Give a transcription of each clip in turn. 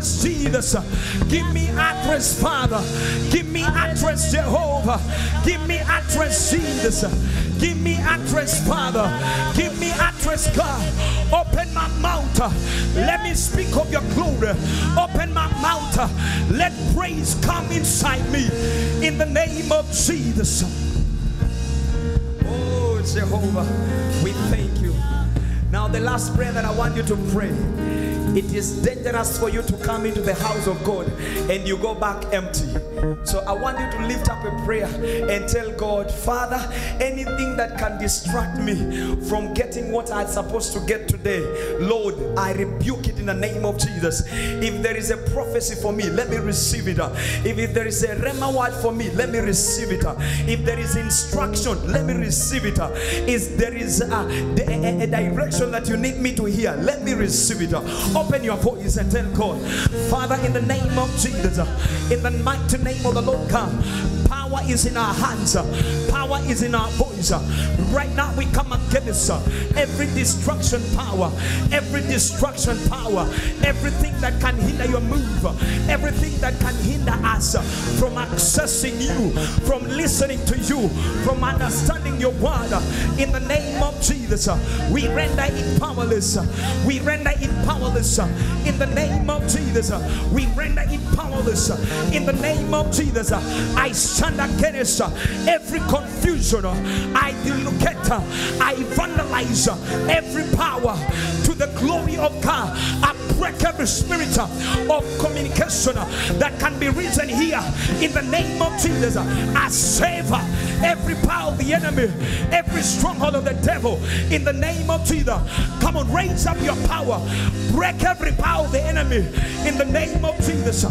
Jesus. Give me utterance, Father. Give me utterance, Jehovah. Give me utterance, Jesus. Give me utterance, Father. Give me utterance, God. Open my mouth. Let me speak of your glory. Open my mouth. Let praise come inside me. In the name of Jesus. Oh, Jehovah, we thank you. Now, the last prayer that I want you to pray. It is dangerous for you to come into the house of God and you go back empty. So I want you to lift up a prayer and tell God, Father, anything that can distract me from getting what I'm supposed to get today, Lord, I rebuke it in the name of Jesus. If there is a prophecy for me, let me receive it. If there is a rhema word for me, let me receive it. If there is instruction, let me receive it. If there is a, a, a direction that you need me to hear, let me receive it. Open your voice and tell God, Father, in the name of Jesus, in the mighty name of the Lord God, power is in our hands, power is in our voice. Right now, we come against every destruction power, every destruction power, everything that can hinder your move, everything that can hinder us from accessing you, from listening to you, from understanding your word. In the name of Jesus, we render it powerless. We render it powerless. In the name of Jesus, we render it powerless. In the name of Jesus, I stand against uh, every confusion. Uh, I delocate, uh, I vandalize every power to the glory of God. I break every spirit of communication that can be risen here in the name of Jesus. I save every power of the enemy, every stronghold of the devil in the name of Jesus. Come on, raise up your power, break every power of the enemy in the name of Jesus.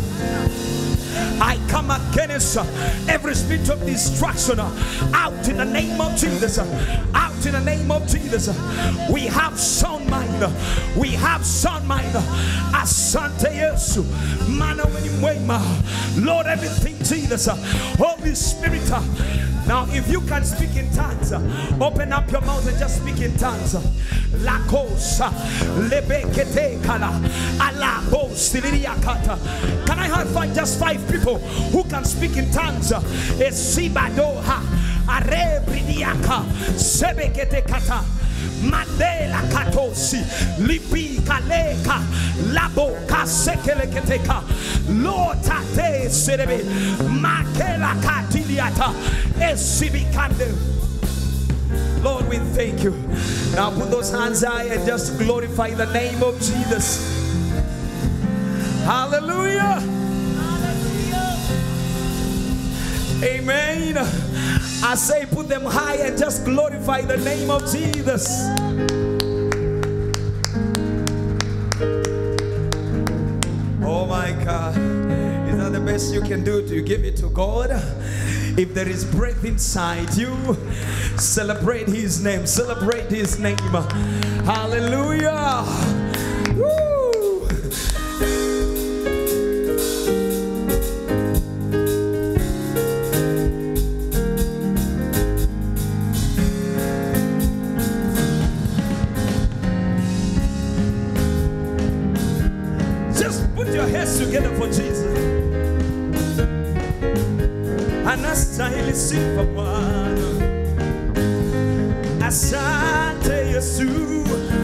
I come against uh, every spirit of destruction uh, out in the name of Jesus. Uh, out in the name of Jesus. We have sound mind. We have sound mind. Asante Yesu. Mana. Lord, everything Jesus. Holy Spirit. Now, if you can speak in tongues, open up your mouth and just speak in tongues. La cosa lebekete kala ala kata. Can I have five, just five people who can speak in tongues? Esibadoha arebridiaka sebekete kata. Mandela katosi lipi kaleka labo kasekeleketeka Lord tate serebe makela katiliata esibikande Lord, we thank you. Now put those hands high and just glorify the name of Jesus. Hallelujah. Amen. I say put them high and just glorify the name of Jesus. Oh my God. Is that the best you can do? To give it to God? If there is breath inside you, celebrate His name. Celebrate His name. Hallelujah. Woo. Sifa Bwana. Asante Yesu,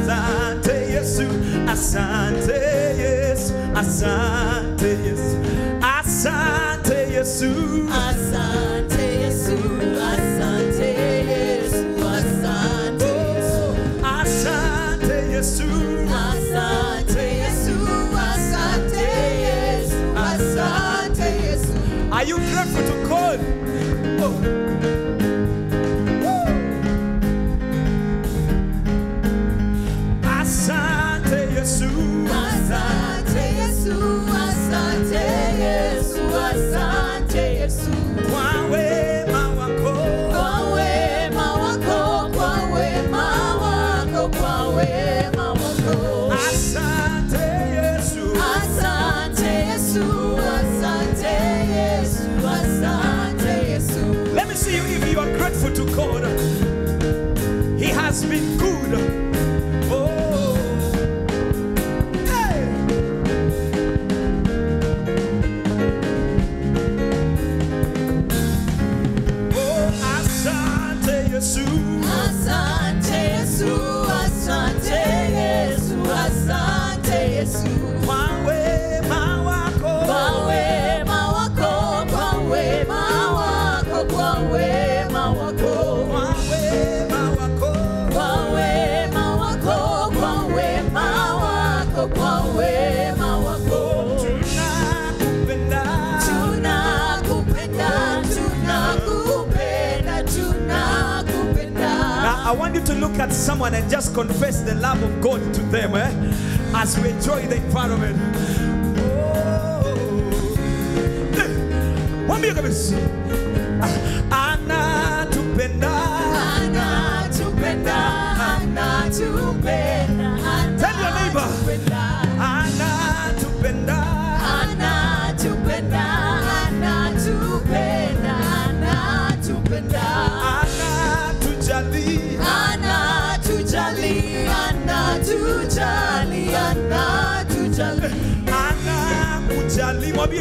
asante Yesu, asante Yesu, asante Yesu, asante Yesu. Asante Yesu, asante Yesu, asante Yesu, oh, Asante Yesu, asante Yesu, asante Yesu, asante Yesu. are you grateful to look at someone and just confess the love of God to them eh? as we enjoy the environment. Oh. Mwambie kabisa. Anatupenda, anatupenda, anatupenda.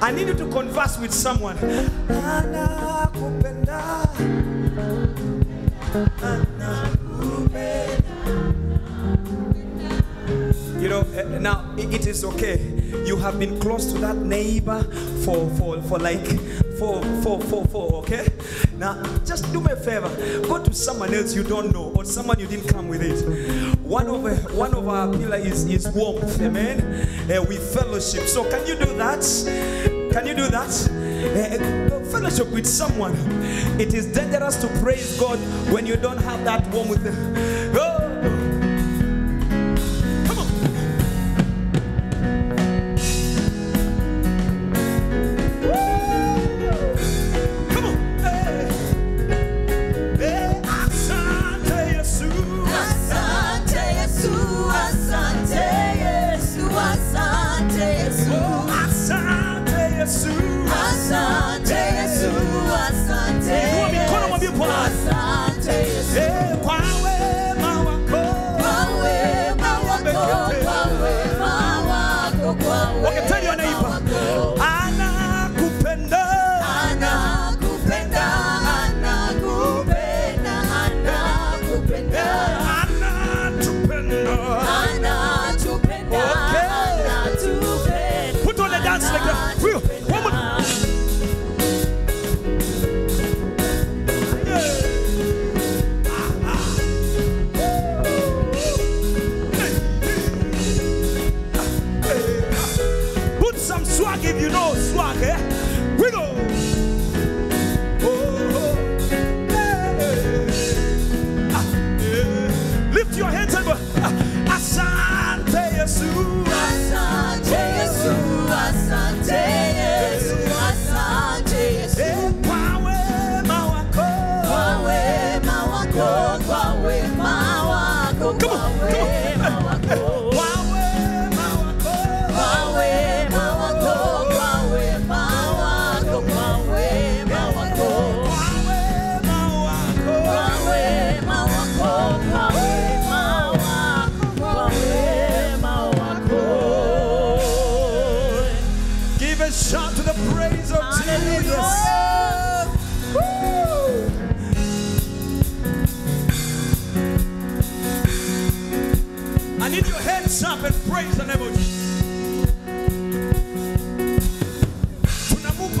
I need you to converse with someone. You know, eh, now it is okay. You have been close to that neighbor for, for, for like, for, for, for, for, okay? Now, just do me a favor. Go to someone else you don't know or someone you didn't come with it. One of, one of our pillar is, is warmth, amen? Uh, we fellowship. So can you do that? Can you do that? Uh, uh fellowship with someone. It is dangerous to praise God when you don't have that warmth. Oh,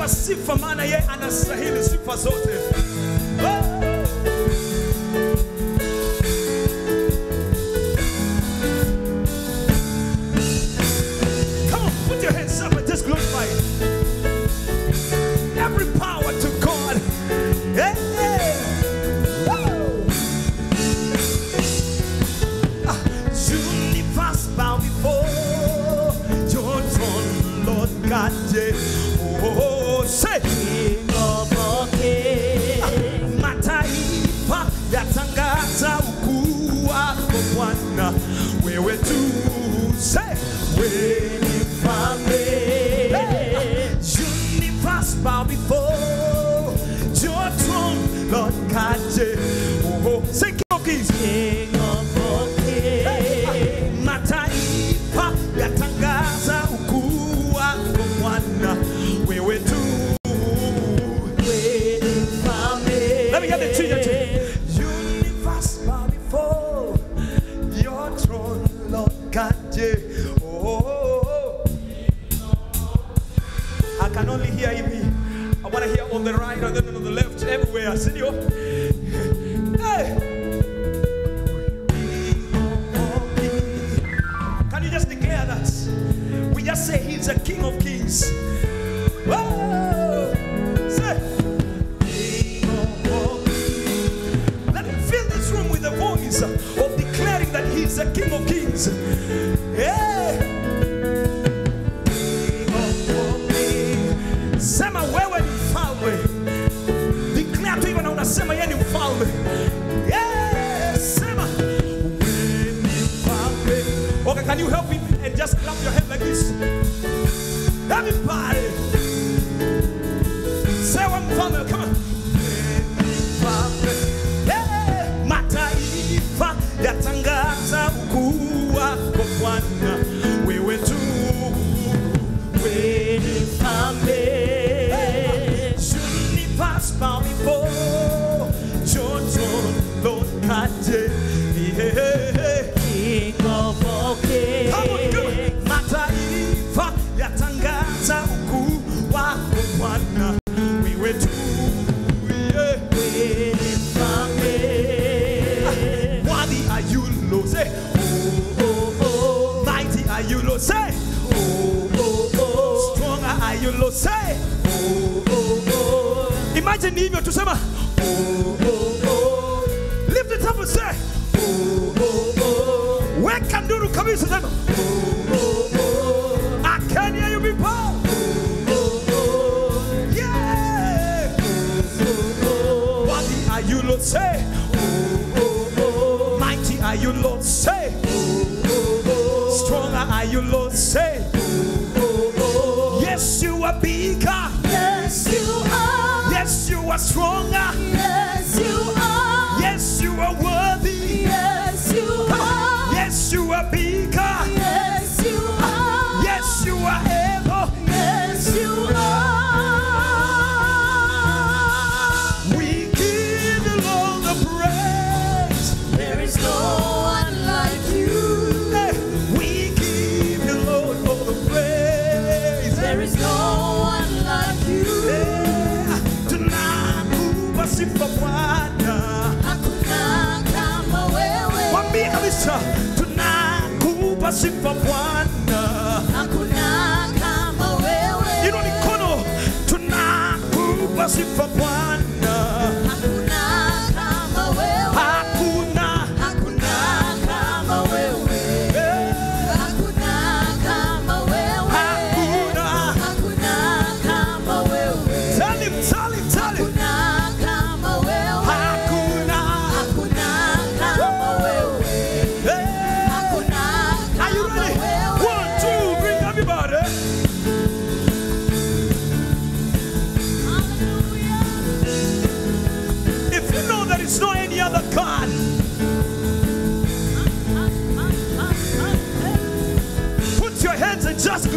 sifa, maana yeye anastahili sifa zote.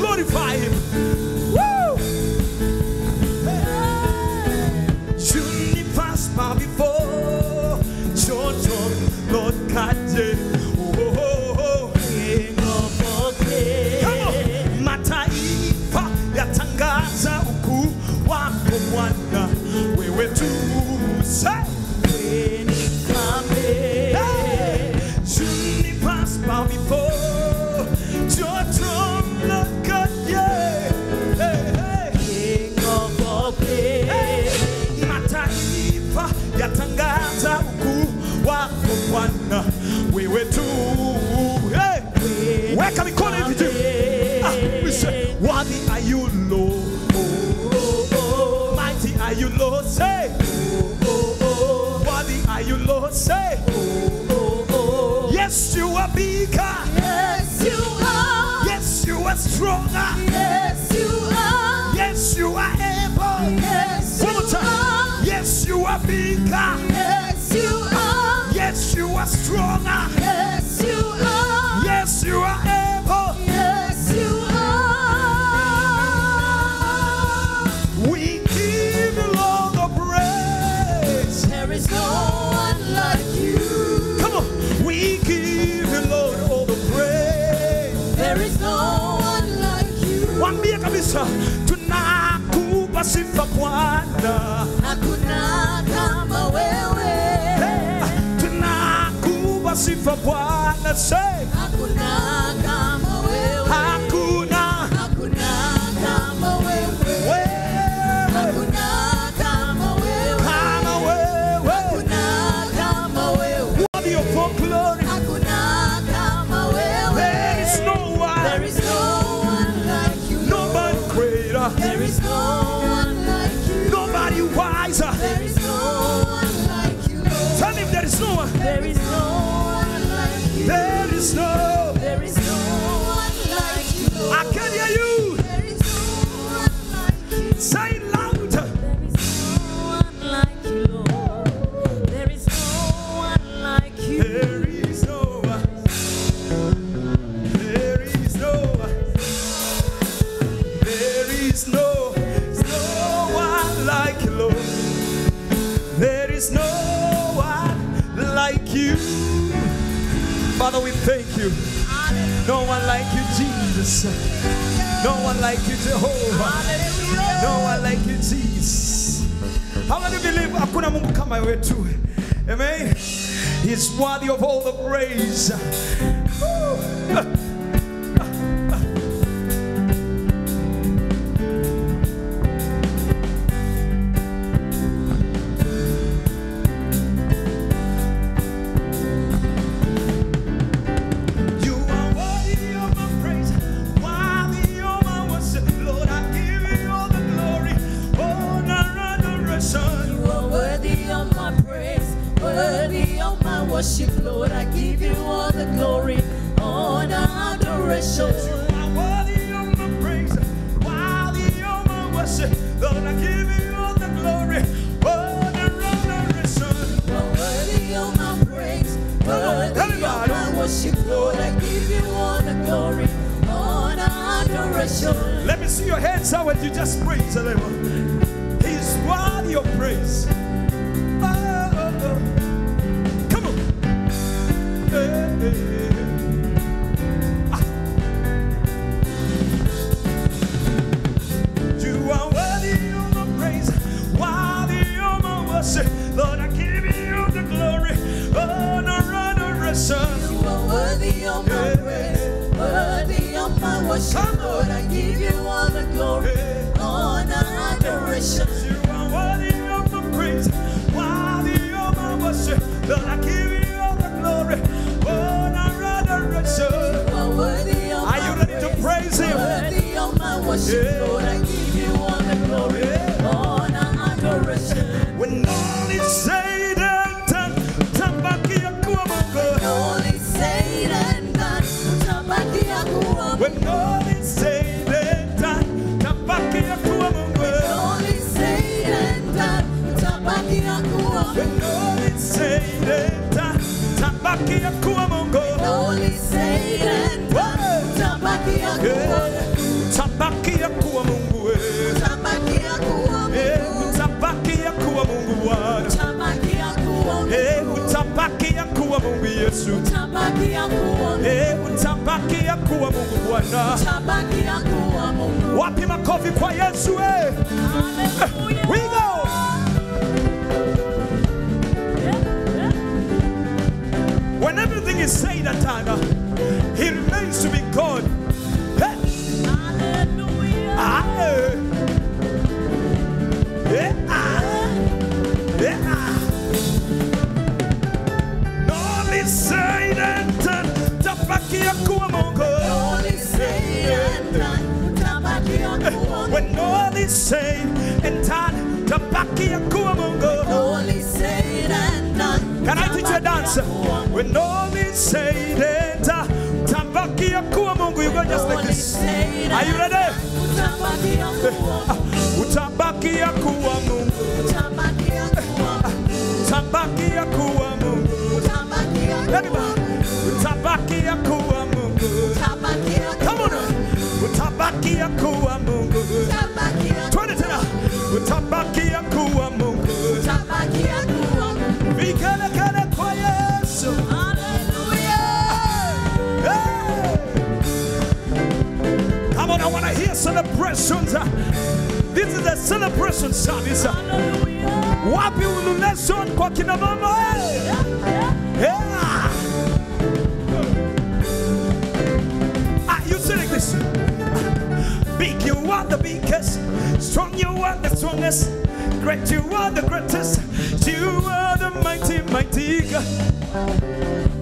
glorify Him. bigger. Yes, you are. Yes, you are stronger. Yes, you are. Yes, you are able. Yes, you Are. Yes, you are bigger. Sifa Bwana, say hakuna kama wewe, hakuna hakuna kama wewe, wewe hakuna kama wewe, kama wewe. hakuna kama wewe, Worthy of all glory. hakuna kama wewe. There is no one, is no one like you. nobody greater, There is no one like you. nobody wiser. There is no one like you. Tell him there is no one. There is no one you. He's worthy of all the praise. Of my worship, Lord. I give you all the glory, honor, adoration. You are worthy of my praise, worthy of my worship. Lord, I give you all the glory, honor, and adoration. You are worthy of Are you my ready to praise Him? Worthy of my worship, Yeah. Lord. I say and done, utabaki ya kuwa Yeah. Tabaki ya kuwa Mungu. eh. utabaki ya kuwa Eh, utabaki ya kuwa Mungu Bwana. utabaki ya kuwa Eh, utabaki ya kuwa Mungu Yesu. utabaki ya kuwa Eh, utabaki ya kuwa Mungu Bwana. utabaki ya kuwa Mungu. Wapi makofi kwa Yesu eh? Hallelujah. We go. When everything is said and done, uh, He remains to be God. Hey, Hallelujah. ah, eh. Eh, ah, eh, ah. No, it's said and done. Tabaki ya kuwa Mungu. Only say and done, utabaki ya When all is said and done, tabaki ya kuwa Mungu. Only say and done. Can I teach you a dance? When all is said and done, go just like this. Are you ready? Utabaki ya kuwa Mungu. kuwa Mungu. kuwa Mungu. Come on. Kuwa Mungu. utabaki ya Twende tena. celebrations. Uh, this is a celebration service. Uh. Wapi ululation kwa kina mama. Eh? Yeah. Ah, you sing like this. Big, you are the biggest. Strong, you are the strongest. Great, you are the greatest. You are the mighty, mighty God.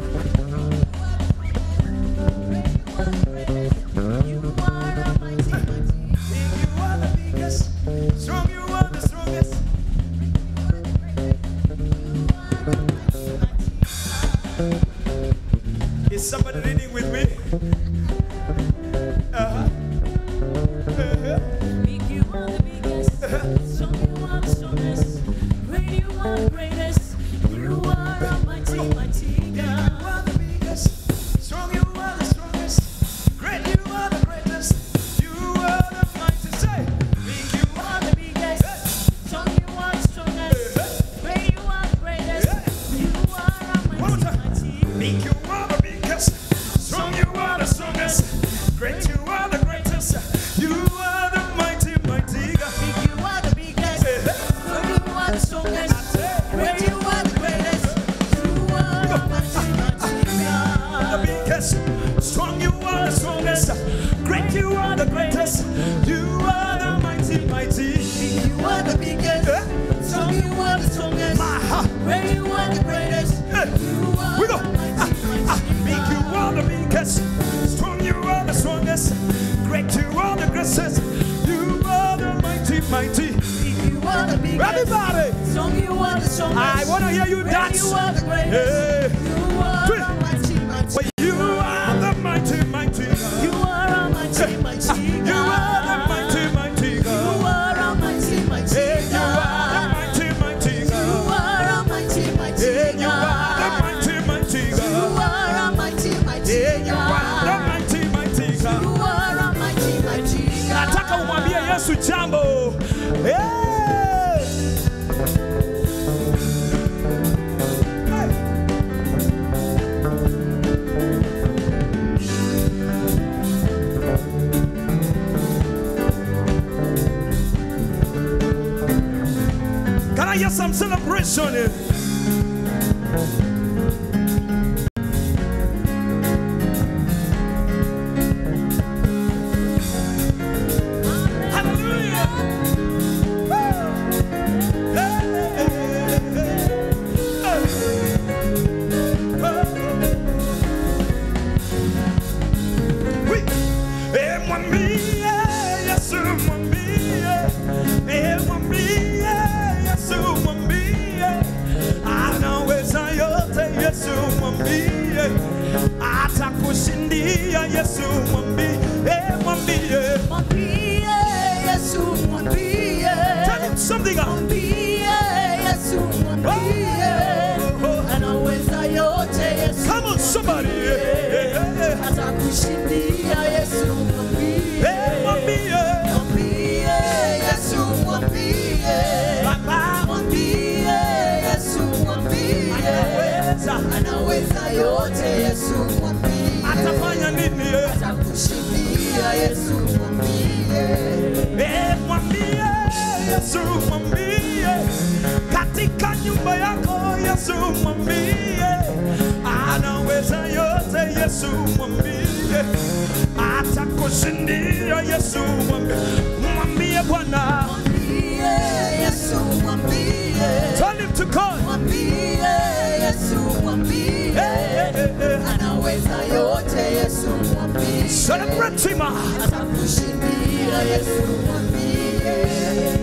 Yesu jambo hey! Can I hear some celebration? mwambie, anaweza yote. Yesu mwambie, atakushindia. Yesu mwambie, Bwana,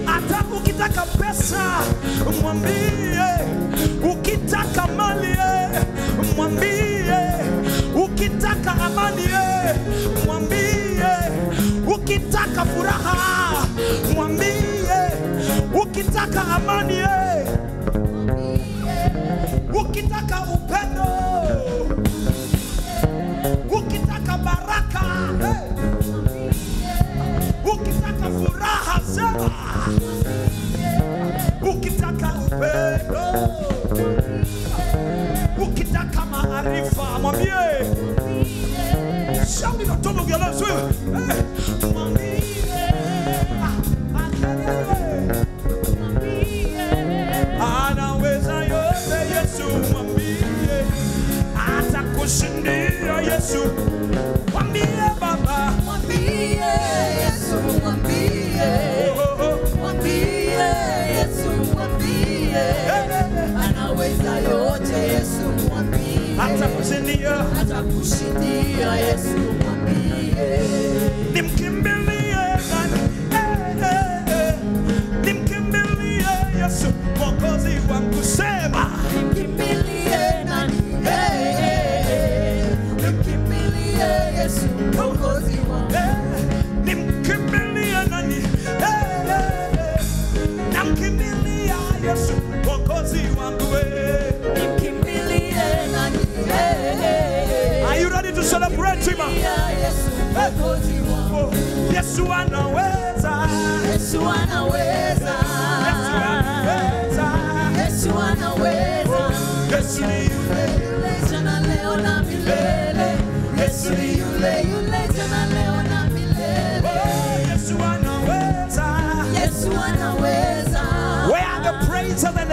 hata ukitaka pesa mwambie. mwambie, mwambie ukitaka furaha, mwambie ukitaka amani eh. Yesu mwambie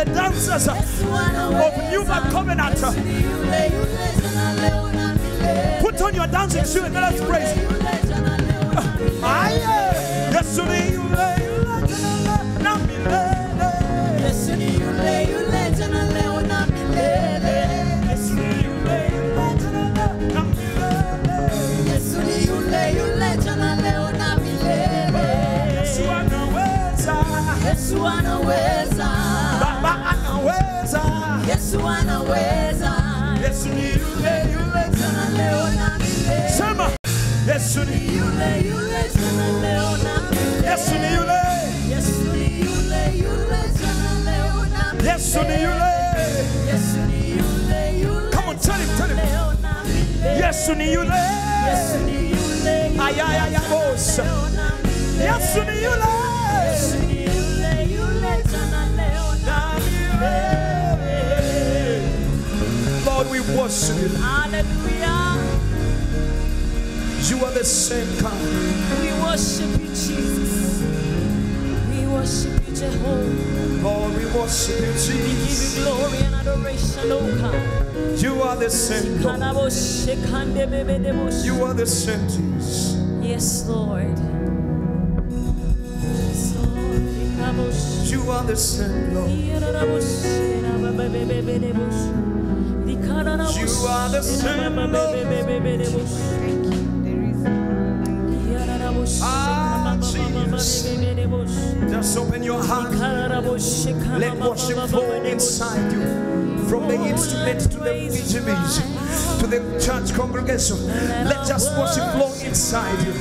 the dancers uh, of New Covenant? Milele uh. Put on your dancing shoes and let us praise. na uh, Aye, Yesu Sema, Yesu ni yule yule Yesu ni yule, Yesu ni yule yule Yesu ni yule. Come on, tell him, tell him. Yesu ni yule. Yesu ni yule yule Ay, ay, ay, ay, boss. leo na milele Yesu ni yule. Worship you. Hallelujah. You are the same God. We worship you, Jesus. We worship you, Jehovah. Lord, we worship you, Jesus. We give you glory and adoration, oh God. You are the same God. You are the same Jesus. Yes, Lord. You are the same Lord. You are the same Ah, Just open your heart. Let worship flow inside you. From the instrument to the VGBs to the church congregation. Let just worship flow inside you.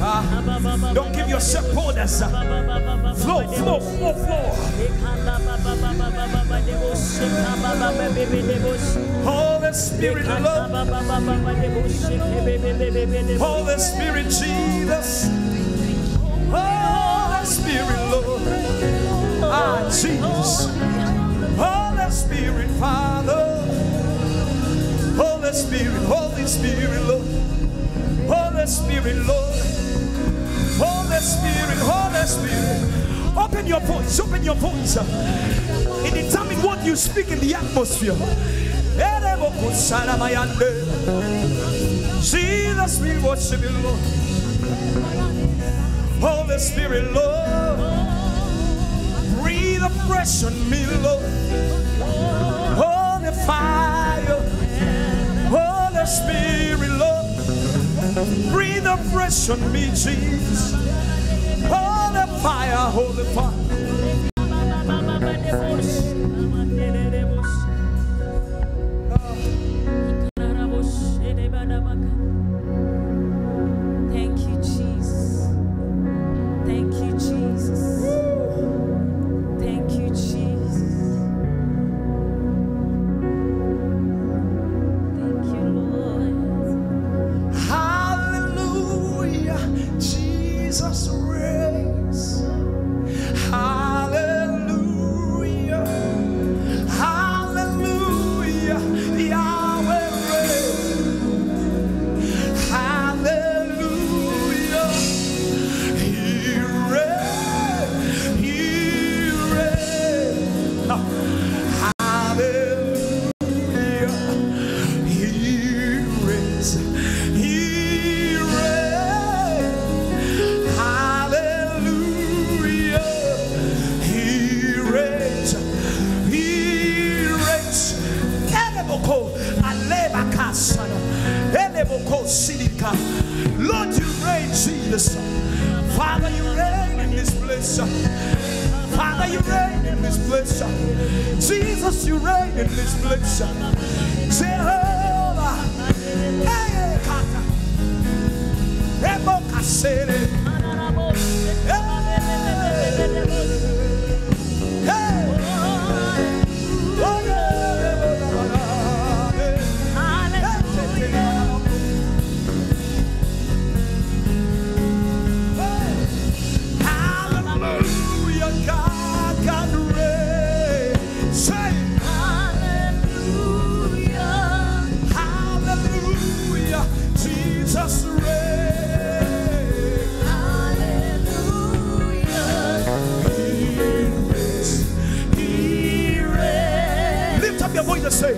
Ah, don't give yourself orders. Flow, flow, flow, flow. Holy Spirit, love. Holy Spirit, Jesus. Holy Spirit, Lord. Ah, Jesus. Holy Spirit, Father. Holy Spirit, Holy Spirit, Lord. Holy Spirit, Lord. Holy Spirit, Holy Spirit. Open your voice, open your voice. And determine what you speak in the atmosphere. Jesus, we worship you, Lord. Holy Spirit, Lord. Breathe afresh on me, Lord. Holy fire. Holy Spirit, Lord. Breathe afresh on me, Jesus. Fire, holy fire.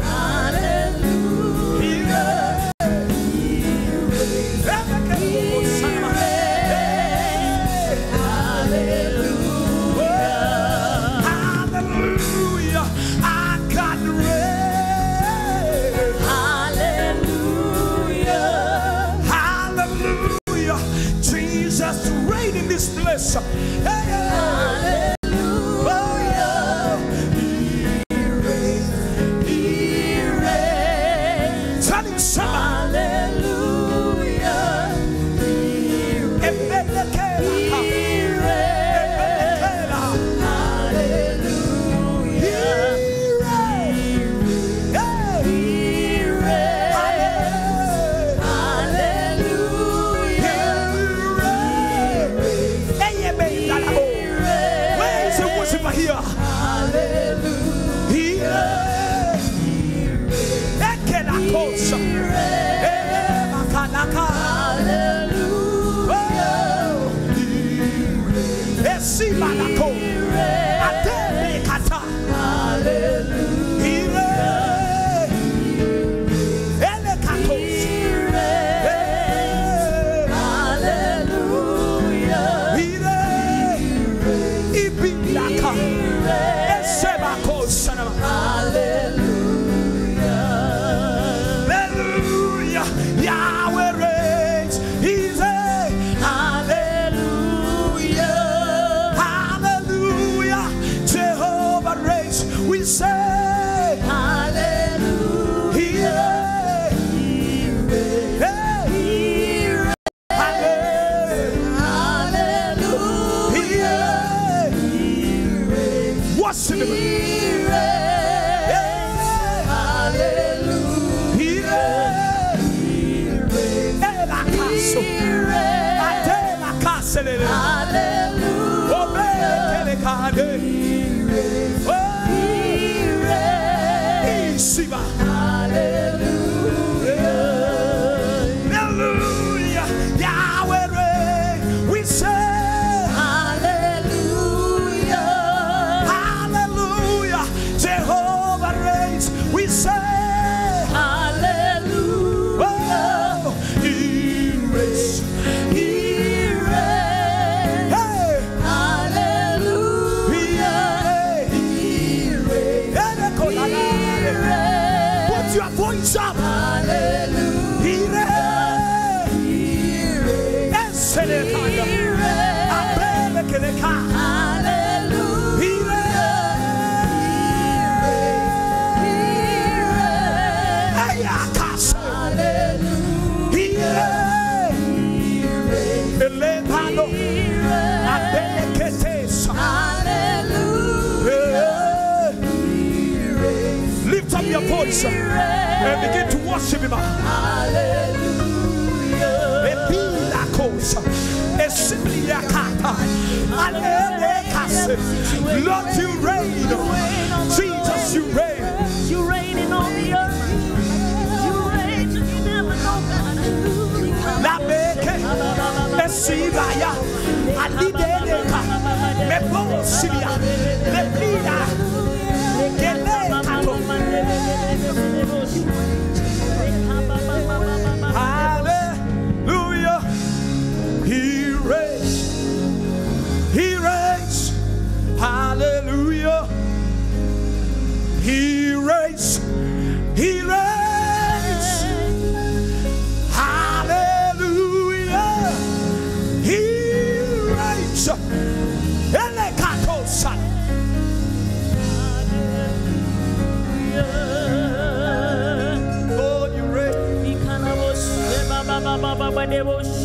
Hallelujah. and begin to worship Him. Hallelujah. Lord, you reign. Jesus, you reign. You reign in all the earth. You reign in heaven, oh God. Hallelujah. Alideka, Mebo Silia, Leblina, Jesus.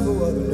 no other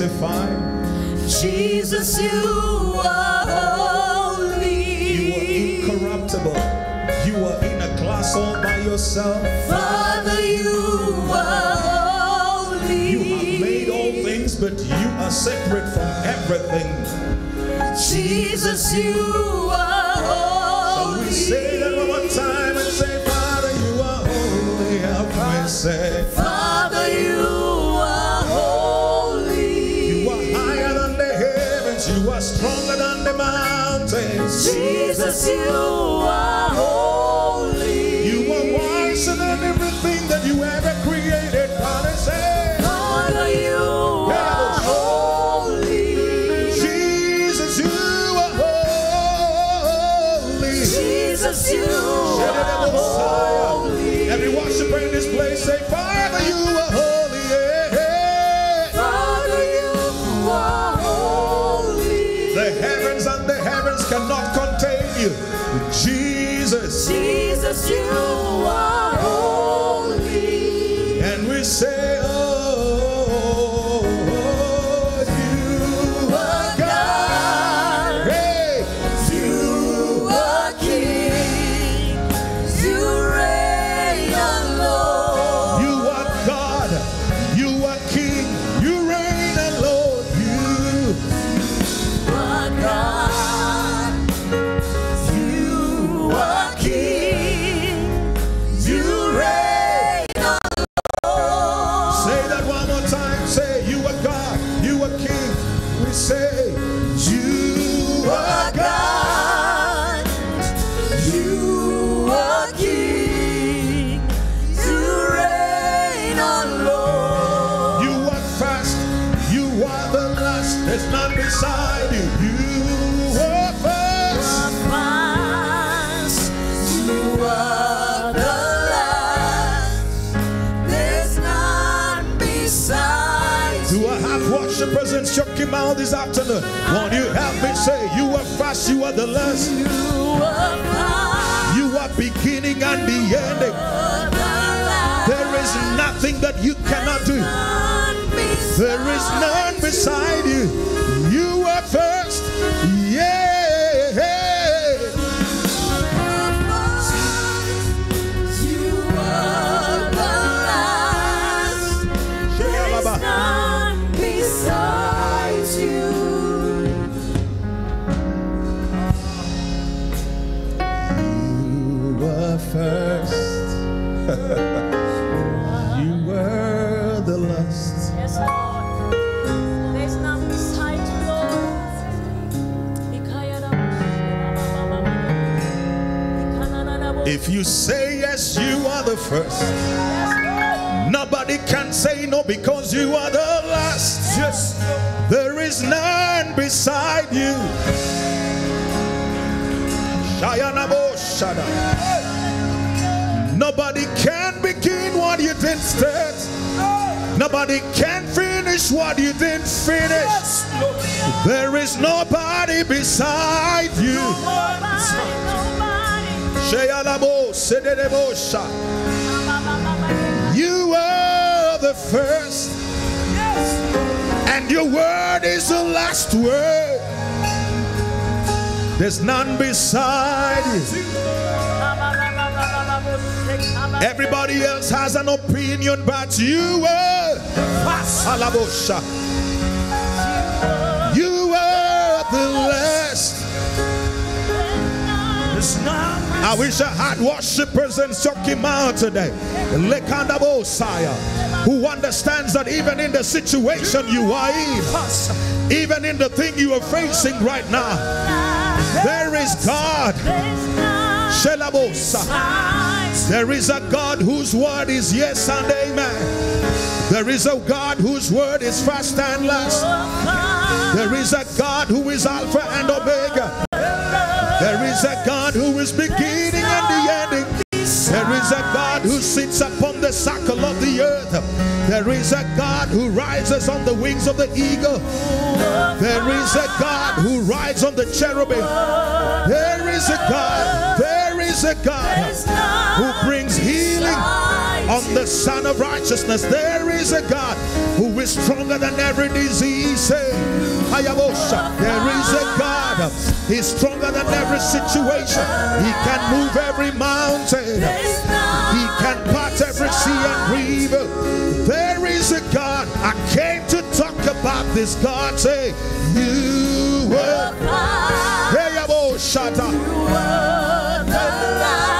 sanctified, Jesus, you are holy. you were incorruptible, you are in a class all by yourself. Father, you are holy. You have made all things, but you are separate from everything. Jesus, you are holy. So we say that one more time and say, Father, you are holy. Help me Jesus, you are you Mouth? Won't you help me say, You are first, you are the last, you. Are far you are beginning and the ending. the. There is nothing that you cannot do, there is none beside. You If you say yes, you are the first. Nobody can say no because you are the last. Yes. There is none beside you. Nobody can begin what you didn't start. Nobody can finish what you didn't finish. There is nobody beside you. You are the first, and your word is the last word. There's none beside you. Everybody else has an opinion, but you are. You are the last. I wish I had worshippers in Syokimau today. Lekandabosaya, who understands that even in the situation you are in, even in the thing you are facing right now, there is God. There is a God whose word is yes and amen. There is a God whose word is first and last. There is a God who is Alpha and Omega. Is a God who is beginning and the ending. There is a God who sits upon the circle of the earth. There is a God who rises on the wings of the eagle. There is a God who rides on the cherubim. There is a God. There is a God who brings on the Son of Righteousness. There is a God who is stronger than every disease. There is a God. He's stronger than every situation. He can move every mountain. He can part every sea and river. There is a God. I came to talk about this God. Say, you were. La,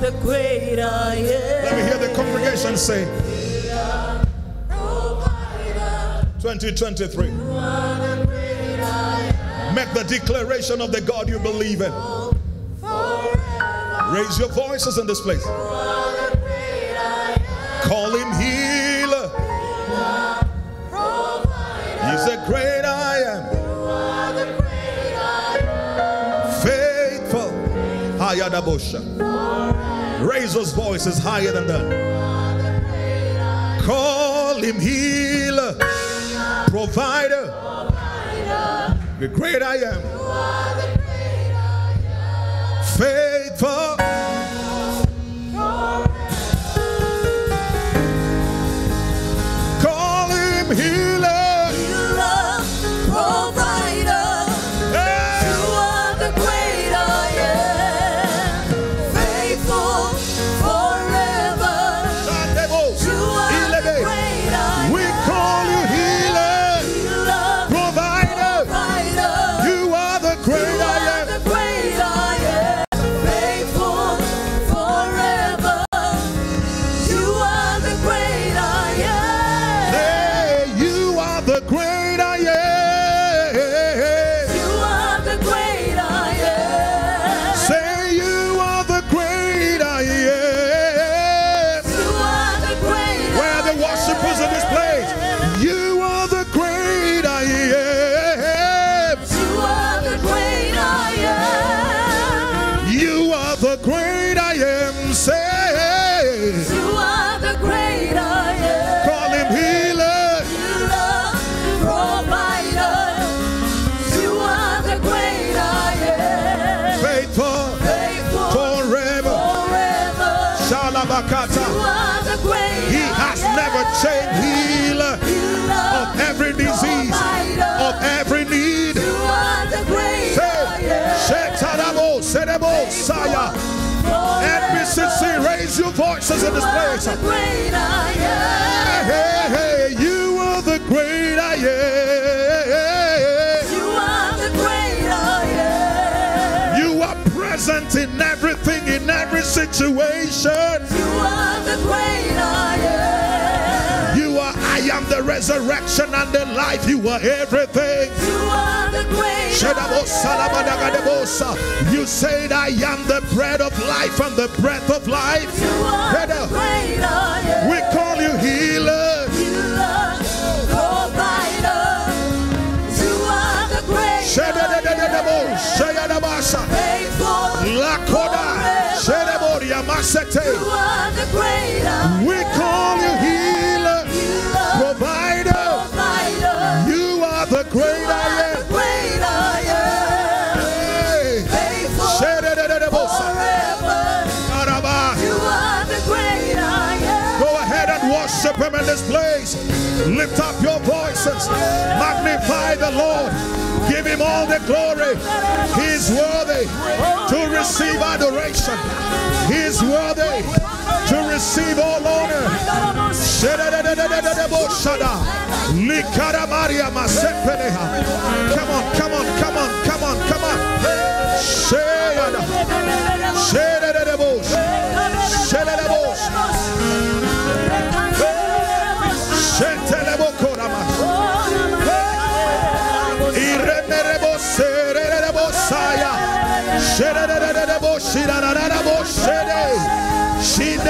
The great I am. Let me hear the congregation say 2023. you are the great I am. Make the declaration of the God you believe in. Raise your voices in this place. Call him healer. He's the great Raise those voices higher than that. Call him healer, provider, the great I am, faithful. Say, raise your voices in this You are place. the great I am. Hey, hey, you are the great I am. You are the great I am. You are present in everything, in every situation. You are the great I am. You are, I am the resurrection and the life. You are everything. You are the great oh, salabadagadebosa. You said, I am the bread of life and the breath of life. You are the great We call you healer. Healer. You are the Lakoda, Masete. are the great We call you Healer, provider. provider. You are the great You I am. great I am. Hey. Faithful forever. You are the great I am. Go ahead and worship him in this place. Lift up your voices. Magnify the Lord. Him all the glory. He's worthy to receive adoration. He's worthy to receive all honor. Come on, come on, come on, come on, come on. Sheyada. Shedadadabosh. Shedadabosh.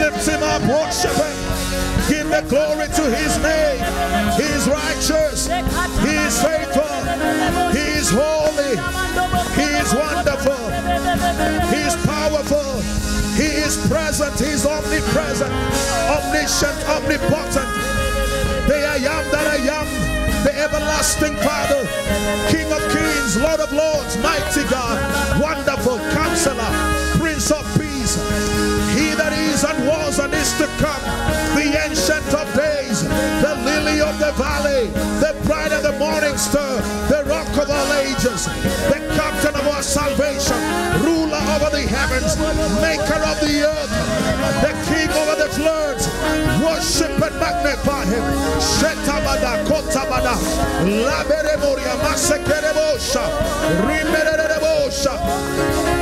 Lift him up, worship him. Give the glory to his name. He is righteous. He is faithful. He is holy. He is wonderful. He is powerful. He is present. He is omnipresent, omniscient, omnipotent. The I am that I am, the everlasting Father, King of kings, Lord of lords, mighty God, wonderful counselor, Prince of peace. Was and is to come, the ancient of days, the lily of the valley, the bright of the morning star, the rock of all ages, the captain of our salvation, ruler over the heavens, maker of the earth, the king over the floods. Worship and magnify him. Shetabada, kotabada, laberemoria, masekerebosha, rimererebosha.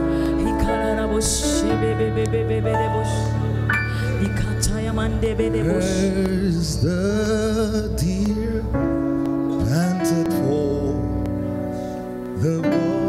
Where's the deer panted for the boy?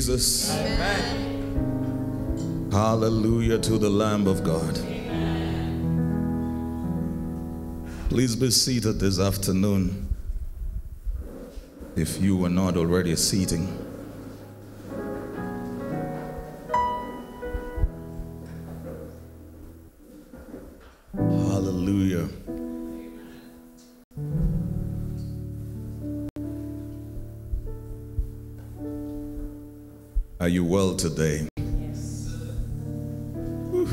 Jesus. Hallelujah to the Lamb of God. Please be seated this afternoon if you are not already seating. Today? Whew.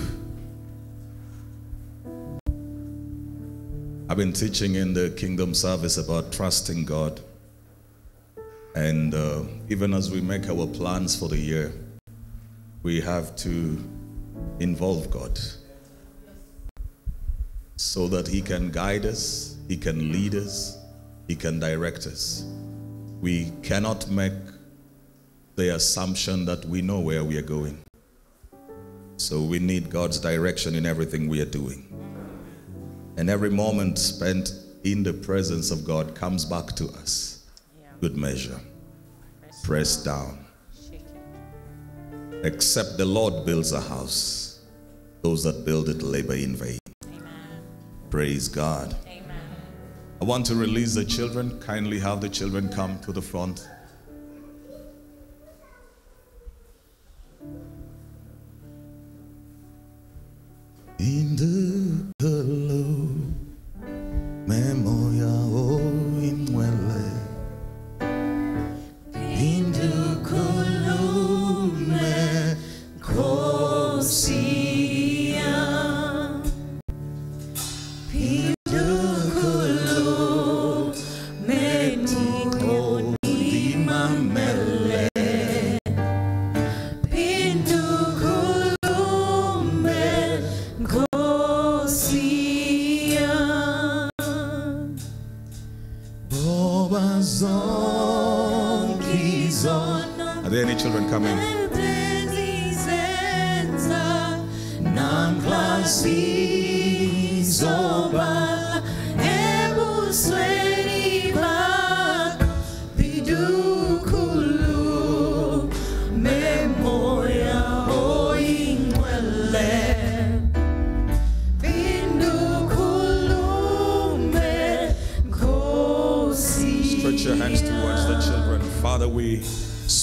I've been teaching in the kingdom service about trusting God. And uh, even as we make our plans for the year, we have to involve God so that He can guide us, He can lead us, He can direct us. We cannot make the assumption that we know where we are going. So we need God's direction in everything we are doing. And every moment spent in the presence of God comes back to us. Good measure. Pressed down. Except the Lord builds a house, those that build it labor in vain. Praise God. I want to release the children. Kindly have the children come to the front. In the hello, memoria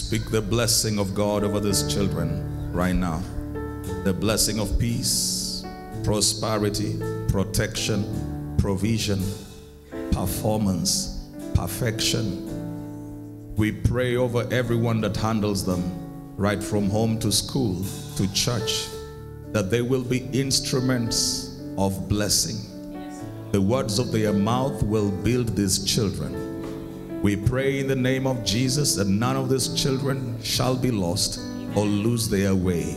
speak the blessing of God over these children right now. The blessing of peace, prosperity, protection, provision, performance, perfection. We pray over everyone that handles them, right from home to school to church, that they will be instruments of blessing. The words of their mouth will build these children. We pray in the name of Jesus that none of these children shall be lost or lose their way.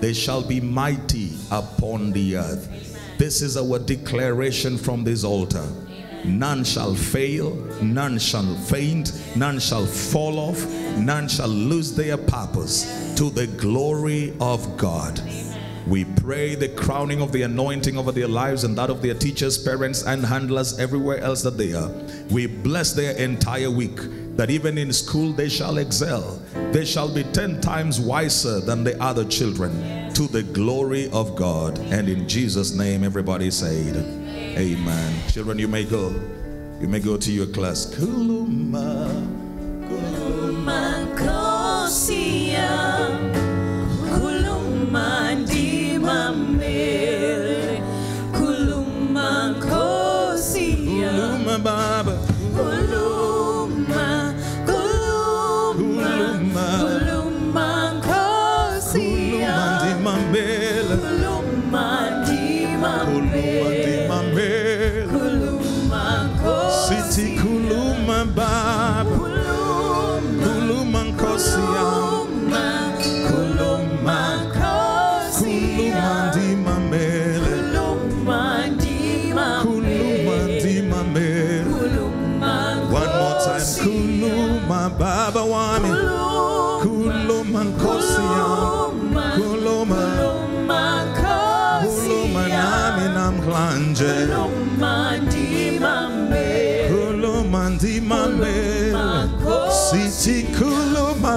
They shall be mighty upon the earth. This is our declaration from this altar. None shall fail, none shall faint, none shall fall off, none shall lose their purpose to the glory of God. We pray the crowning of the anointing over their lives and that of their teachers, parents, and handlers everywhere else that they are. We bless their entire week, that even in school they shall excel. They shall be 10 times wiser than the other children to the glory of God. And in Jesus' name, everybody said, Amen. Children, you may go. You may go to your class. Kuluma. Kuluma. Kuluma. Bye.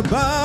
Kuluma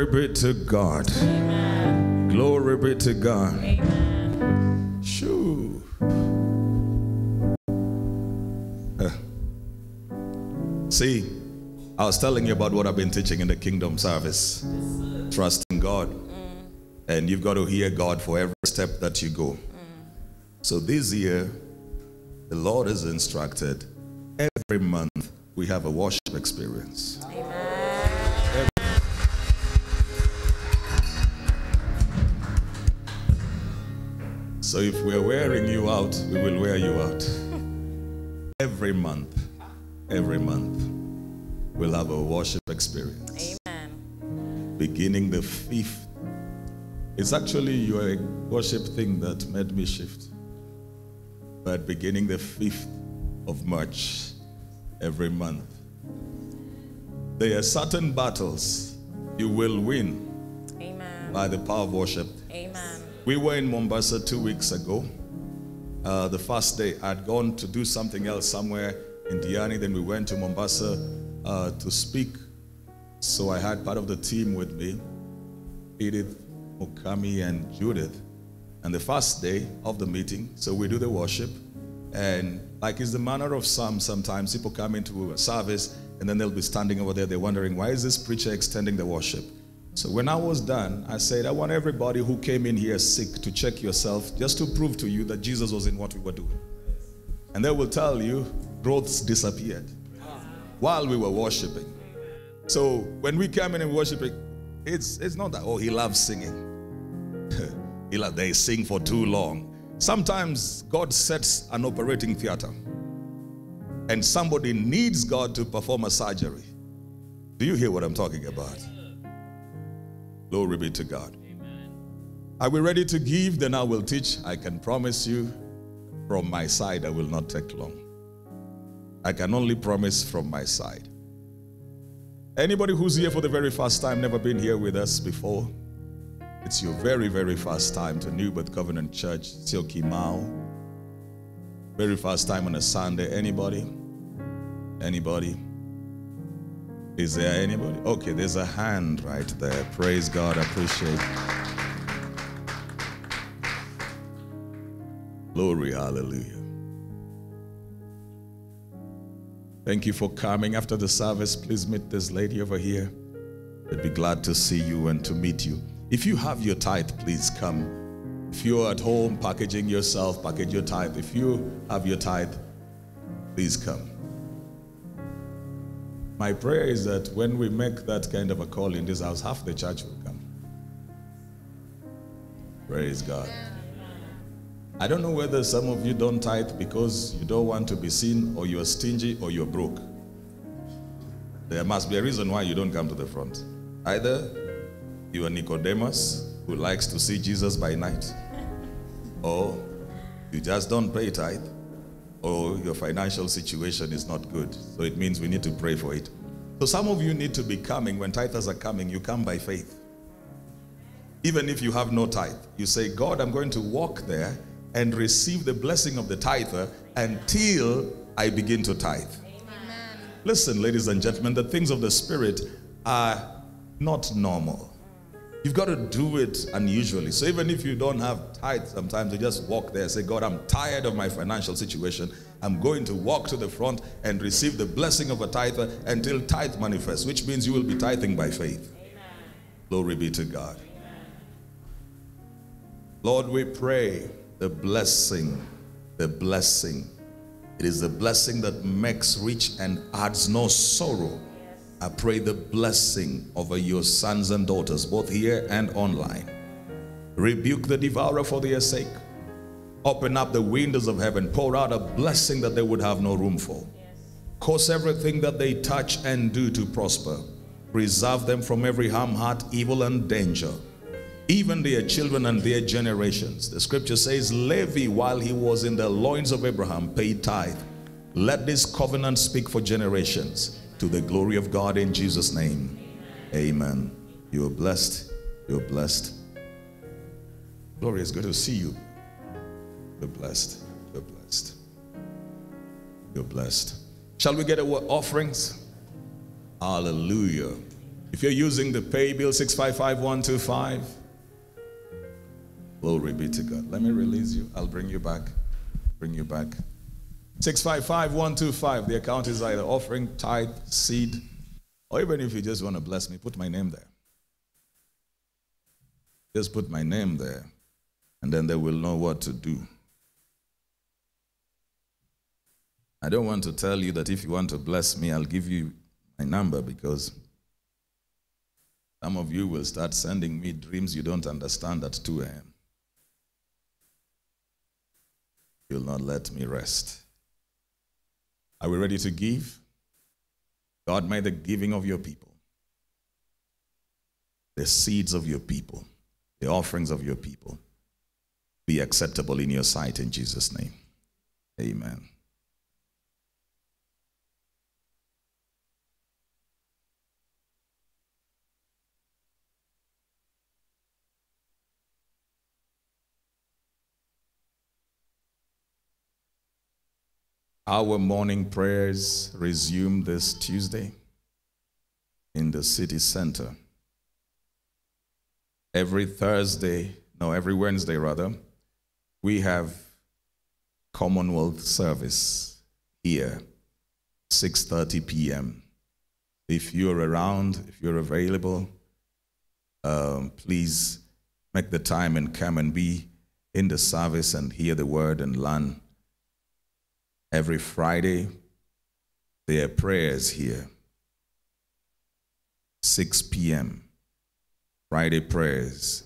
Glory be to God. Glory be to God. Shoo. Uh, See, I was telling you about what I've been teaching in the kingdom service. Trusting God. And you've got to hear God for every step that you go. So this year, the Lord has instructed every month we have a worship experience. So if we're wearing you out, we will wear you out. Every month, every month, we'll have a worship experience. Amen. Beginning the fifth. It's actually your worship thing that made me shift. But beginning the fifth of March, every month, there are certain battles you will win Amen. by the power of worship. We were in Mombasa two weeks ago. Uh, the first day, I'd gone to do something else somewhere in Diani. Then we went to Mombasa uh, to speak. So I had part of the team with me Edith, Mukami, and Judith. And the first day of the meeting, so we do the worship. And like it's the manner of some, sometimes people come into a service and then they'll be standing over there. They're wondering, why is this preacher extending the worship? So when I was done, I said, I want everybody who came in here sick to check yourself just to prove to you that Jesus was in what we were doing. And they will tell you, growths disappeared while we were worshiping. So when we come in and worshiping, it's, it's not that, oh, he loves singing. he loves, they sing for too long. Sometimes God sets an operating theater and somebody needs God to perform a surgery. Do you hear what I'm talking about? Glory be to God. Amen. Are we ready to give? Then I will teach. I can promise you from my side, I will not take long. I can only promise from my side. Anybody who's here for the very first time, never been here with us before, it's your very, very first time to New Birth Covenant Church, Syokimau. Very first time on a Sunday. Anybody? Anybody? Is there anybody? Okay, there's a hand right there. Praise God. I appreciate. Glory, hallelujah. Thank you for coming. After the service, please meet this lady over here. I'd be glad to see you and to meet you. If you have your tithe, please come. If you're at home packaging yourself, package your tithe. If you have your tithe, please come. My prayer is that when we make that kind of a call in this house, half the church will come. Praise God. I don't know whether some of you don't tithe because you don't want to be seen, or you're stingy, or you're broke. There must be a reason why you don't come to the front. Either you are Nicodemus, who likes to see Jesus by night, or you just don't pay tithe, or your financial situation is not good. So it means we need to pray for it. So some of you need to be coming. When tithers are coming, you come by faith. Even if you have no tithe, you say, God, I'm going to walk there and receive the blessing of the tither until I begin to tithe. Listen, ladies and gentlemen, the things of the Spirit are not normal. You've got to do it unusually. So even if you don't have tithe, sometimes you just walk there and say, God, I'm tired of my financial situation. I'm going to walk to the front and receive the blessing of a tither until tithe manifests, which means you will be tithing by faith. Glory be to God. Lord, we pray the blessing, the blessing. It is the blessing that makes rich and adds no sorrow. I pray the blessing over your sons and daughters, both here and online. Rebuke the devourer for their sake. Open up the windows of heaven, pour out a blessing that they would have no room for. Cause everything that they touch and do to prosper. Preserve them from every harm, hurt, evil, and danger even their children and their generations. The scripture says, Levi, while he was in the loins of Abraham, paid tithe. Let this covenant speak for generations to the glory of God in Jesus' name. Amen. You are blessed. You're blessed. Glory, it's good to see you. You're blessed. You're blessed. You're blessed. Shall we get our offerings? Hallelujah. If you're using the pay bill 655125, Glory be to God. Let me release you. I'll bring you back. Bring you back. 655 The account is either offering, tithe, seed, or even if you just want to bless me, put my name there. Just put my name there, and then they will know what to do. I don't want to tell you that if you want to bless me, I'll give you my number because some of you will start sending me dreams you don't understand at 2 a.m. You'll not let me rest. Are we ready to give? God, may the giving of your people, the seeds of your people, the offerings of your people be acceptable in your sight in Jesus' name. Amen. Our morning prayers resume this Tuesday in the city center. Every Thursday, no, every Wednesday rather, we have Commonwealth service here, 6:30 p.m. If you're around, if you're available, um, please make the time and come and be in the service and hear the word and learn Every Friday, there are prayers here. 6 p.m. Friday prayers.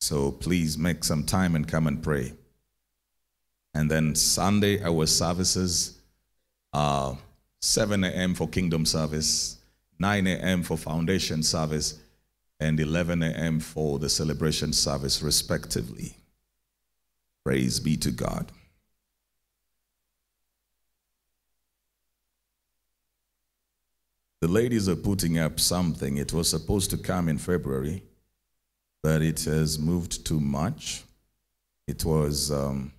So please make some time and come and pray. And then Sunday, our services are 7 a.m. for kingdom service, 9 a.m. for foundation service, and 11 a.m. for the celebration service, respectively. Praise be to God. The ladies are putting up something. It was supposed to come in February, but it has moved to March. It was um,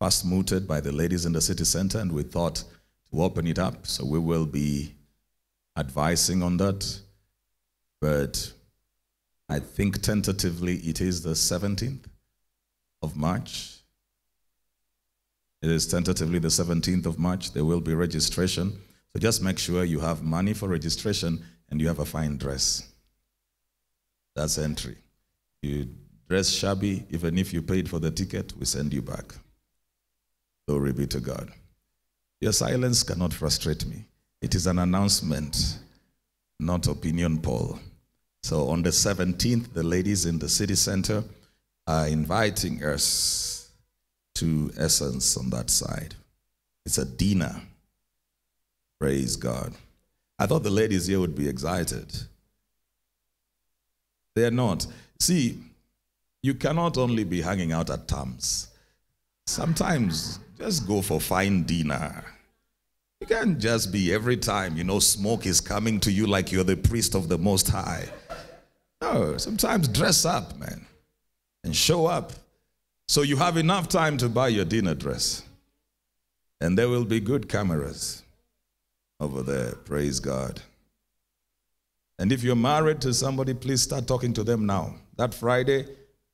first mooted by the ladies in the city center, and we thought to open it up. So we will be advising on that. But I think tentatively it is the 17th of March. It is tentatively the 17th of March. There will be registration. So just make sure you have money for registration and you have a fine dress. That's entry. You dress shabby, even if you paid for the ticket, we send you back. Glory be to God. Your silence cannot frustrate me. It is an announcement, not opinion poll. So on the 17th, the ladies in the city center are inviting us to Essence on that side. It's a dinner. Praise God. I thought the ladies here would be excited. They're not. See, you cannot only be hanging out at Tams. Sometimes just go for fine dinner. You can't just be every time, you know, smoke is coming to you like you're the priest of the Most High. No, sometimes dress up, man, and show up. So you have enough time to buy your dinner dress. And there will be good cameras over there. Praise God. And if you're married to somebody, please start talking to them now. That Friday,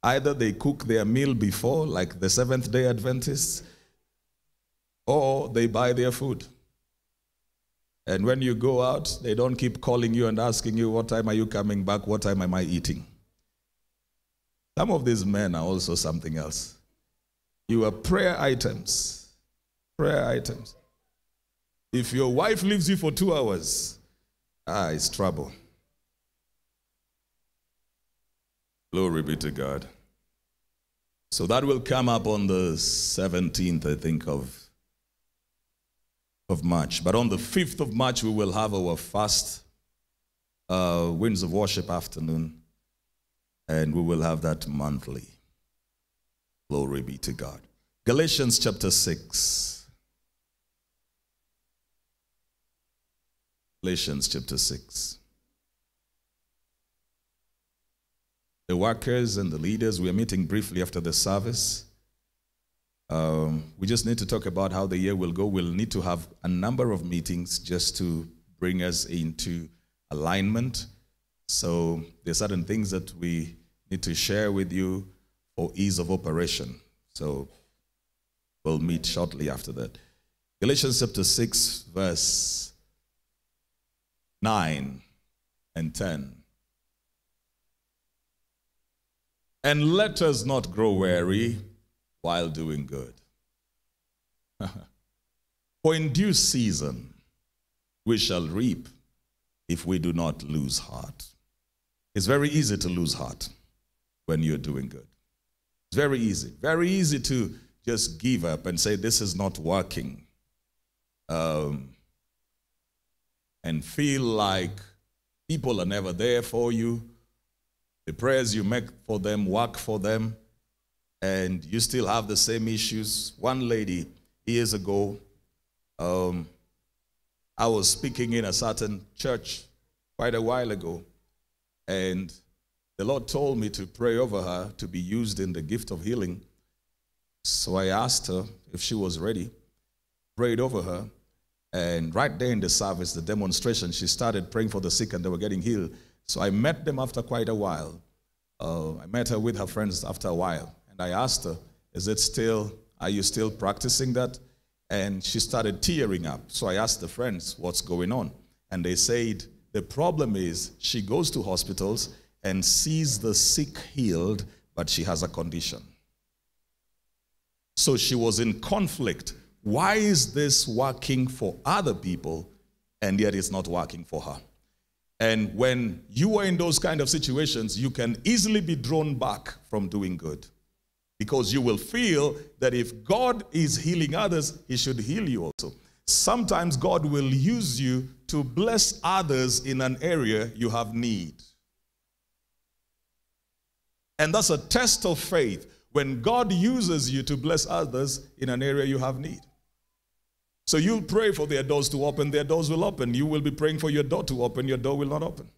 either they cook their meal before, like the Seventh day Adventists, or they buy their food. And when you go out, they don't keep calling you and asking you, What time are you coming back? What time am I eating? Some of these men are also something else. You are prayer items. Prayer items. If your wife leaves you for two hours, ah, it's trouble. Glory be to God. So that will come up on the 17th, I think, of, of March. But on the 5th of March, we will have our first uh, Winds of Worship afternoon, and we will have that monthly. Glory be to God. Galatians chapter 6. Galatians chapter 6. The workers and the leaders, we are meeting briefly after the service. Um, we just need to talk about how the year will go. We'll need to have a number of meetings just to bring us into alignment. So there are certain things that we need to share with you for ease of operation. So we'll meet shortly after that. Galatians chapter 6, verse 9 and 10. And let us not grow weary while doing good. For in due season we shall reap if we do not lose heart. It's very easy to lose heart when you're doing good. It's very easy. Very easy to just give up and say, This is not working. Um, and feel like people are never there for you the prayers you make for them work for them, and you still have the same issues. One lady, years ago, um, I was speaking in a certain church quite a while ago, and the Lord told me to pray over her to be used in the gift of healing. So I asked her if she was ready, prayed over her, and right there in the service, the demonstration, she started praying for the sick and they were getting healed. So I met them after quite a while. Uh, I met her with her friends after a while, and I asked her, "Is it still? Are you still practicing that?" And she started tearing up. So I asked the friends, "What's going on?" And they said, "The problem is she goes to hospitals and sees the sick healed, but she has a condition." So she was in conflict. Why is this working for other people and yet it's not working for her? And when you are in those kind of situations, you can easily be drawn back from doing good. Because you will feel that if God is healing others, He should heal you also. Sometimes God will use you to bless others in an area you have need. And that's a test of faith when God uses you to bless others in an area you have need. So you'll pray for their doors to open, their doors will open. You will be praying for your door to open, your door will not open.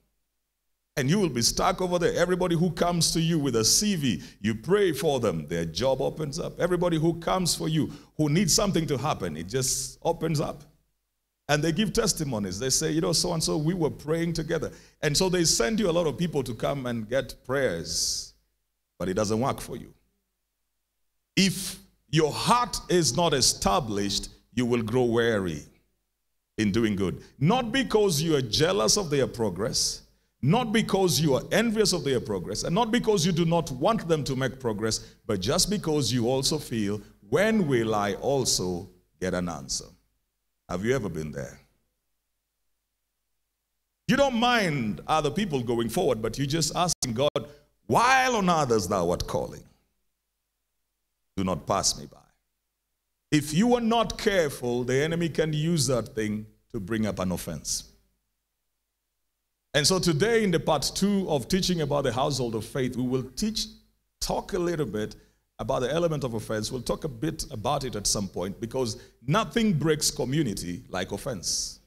And you will be stuck over there. Everybody who comes to you with a CV, you pray for them, their job opens up. Everybody who comes for you, who needs something to happen, it just opens up. And they give testimonies. They say, you know, so and so, we were praying together. And so they send you a lot of people to come and get prayers, but it doesn't work for you. If your heart is not established, you will grow weary in doing good. Not because you are jealous of their progress, not because you are envious of their progress, and not because you do not want them to make progress, but just because you also feel, when will I also get an answer? Have you ever been there? You don't mind other people going forward, but you just asking God, while on others thou art calling, do not pass me by. If you are not careful, the enemy can use that thing to bring up an offense. And so today, in the part two of teaching about the household of faith, we will teach, talk a little bit about the element of offense. We'll talk a bit about it at some point because nothing breaks community like offense.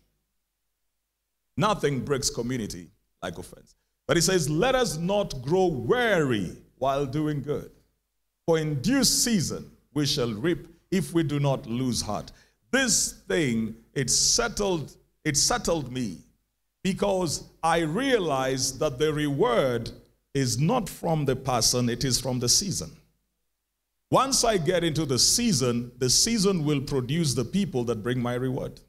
Nothing breaks community like offense. But he says, Let us not grow weary while doing good. For in due season we shall reap if we do not lose heart. This thing, it settled, it settled me because I realized that the reward is not from the person, it is from the season. Once I get into the season, the season will produce the people that bring my reward.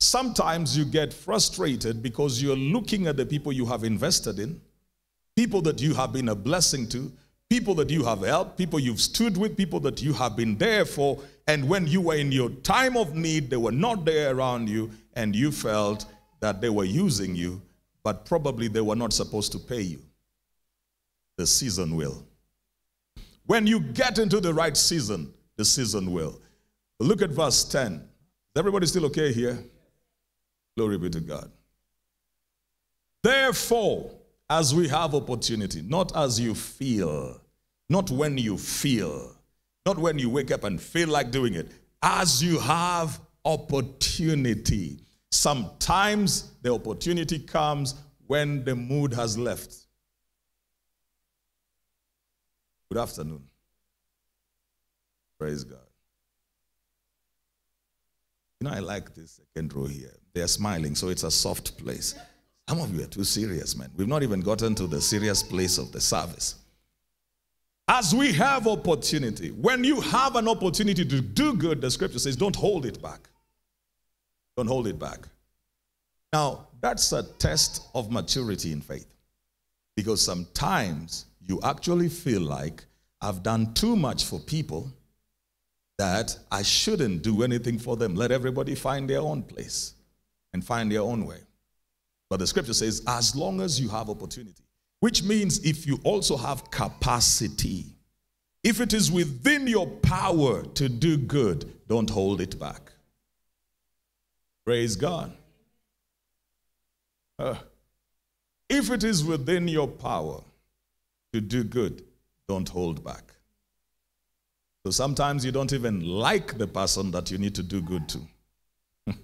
Sometimes you get frustrated because you're looking at the people you have invested in, people that you have been a blessing to, people that you have helped, people you've stood with, people that you have been there for, and when you were in your time of need, they were not there around you, and you felt that they were using you, but probably they were not supposed to pay you. The season will. When you get into the right season, the season will. Look at verse 10. Is everybody still okay here? Glory be to God. Therefore, as we have opportunity, not as you feel, not when you feel, not when you wake up and feel like doing it, as you have opportunity. Sometimes the opportunity comes when the mood has left. Good afternoon. Praise God. You know, I like this second row here. They are smiling, so it's a soft place. Some of you are too serious, man. We've not even gotten to the serious place of the service. As we have opportunity, when you have an opportunity to do good, the scripture says, don't hold it back. Don't hold it back. Now, that's a test of maturity in faith. Because sometimes you actually feel like I've done too much for people that I shouldn't do anything for them. Let everybody find their own place and find their own way. But the scripture says, as long as you have opportunity, which means if you also have capacity, if it is within your power to do good, don't hold it back. Praise God. Uh, if it is within your power to do good, don't hold back. So sometimes you don't even like the person that you need to do good to.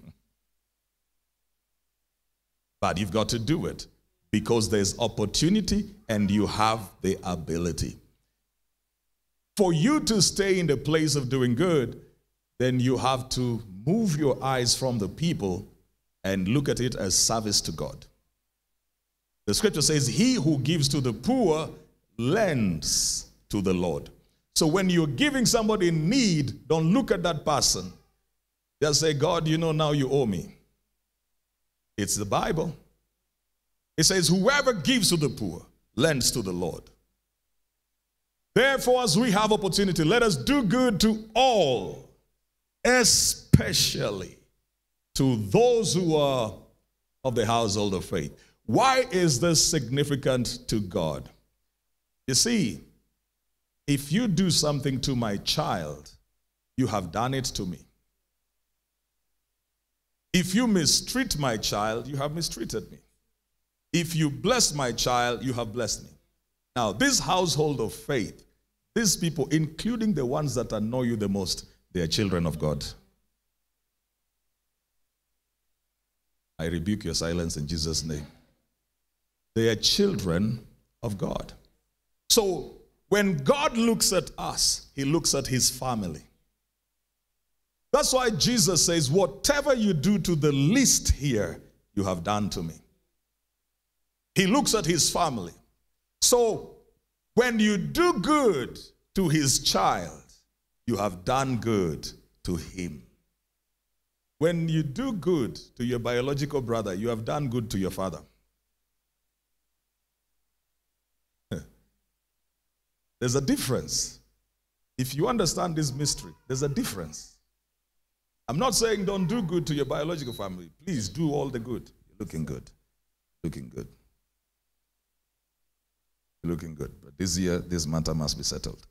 but you've got to do it because there's opportunity and you have the ability. For you to stay in the place of doing good, then you have to move your eyes from the people and look at it as service to God. The scripture says, He who gives to the poor lends to the Lord. So when you're giving somebody in need, don't look at that person. Just say, God, you know, now you owe me. It's the Bible. It says, Whoever gives to the poor lends to the Lord. Therefore, as we have opportunity, let us do good to all, especially to those who are of the household of faith. Why is this significant to God? You see, if you do something to my child, you have done it to me. If you mistreat my child, you have mistreated me. If you bless my child, you have blessed me. Now, this household of faith, these people, including the ones that annoy you the most, they are children of God. I rebuke your silence in Jesus' name. They are children of God. So when God looks at us, he looks at his family. That's why Jesus says, Whatever you do to the least here, you have done to me. He looks at his family. So when you do good to his child, you have done good to him. When you do good to your biological brother, you have done good to your father. There's a difference. If you understand this mystery, there's a difference. I'm not saying don't do good to your biological family. Please do all the good. You're looking good. Looking good. Looking good. But this year, this matter must be settled.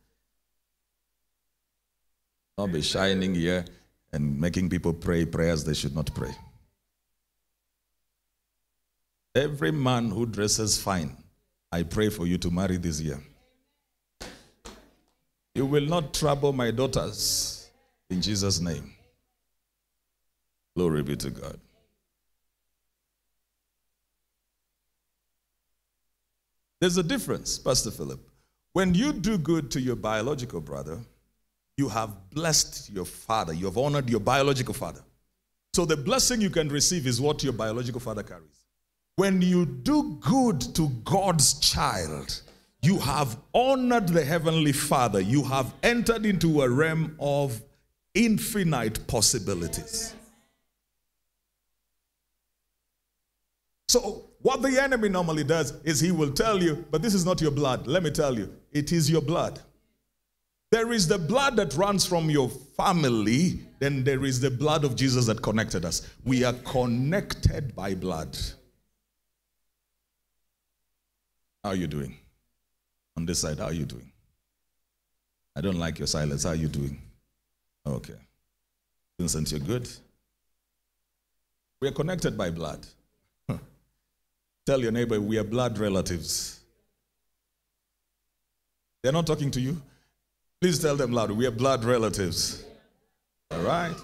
Not be shining here and making people pray prayers they should not pray. Every man who dresses fine, I pray for you to marry this year. You will not trouble my daughters in Jesus' name. Glory be to God. There's a difference, Pastor Philip. When you do good to your biological brother, you have blessed your father, you have honored your biological father. So the blessing you can receive is what your biological father carries. When you do good to God's child, you have honored the heavenly father. You have entered into a realm of infinite possibilities. So, what the enemy normally does is he will tell you, but this is not your blood. Let me tell you, it is your blood. There is the blood that runs from your family, then there is the blood of Jesus that connected us. We are connected by blood. How are you doing? On this side, how are you doing? I don't like your silence. How are you doing? Okay. Vincent, you're good? We are connected by blood. Tell your neighbor we are blood relatives. They're not talking to you? Please tell them loud. We are blood relatives. All right?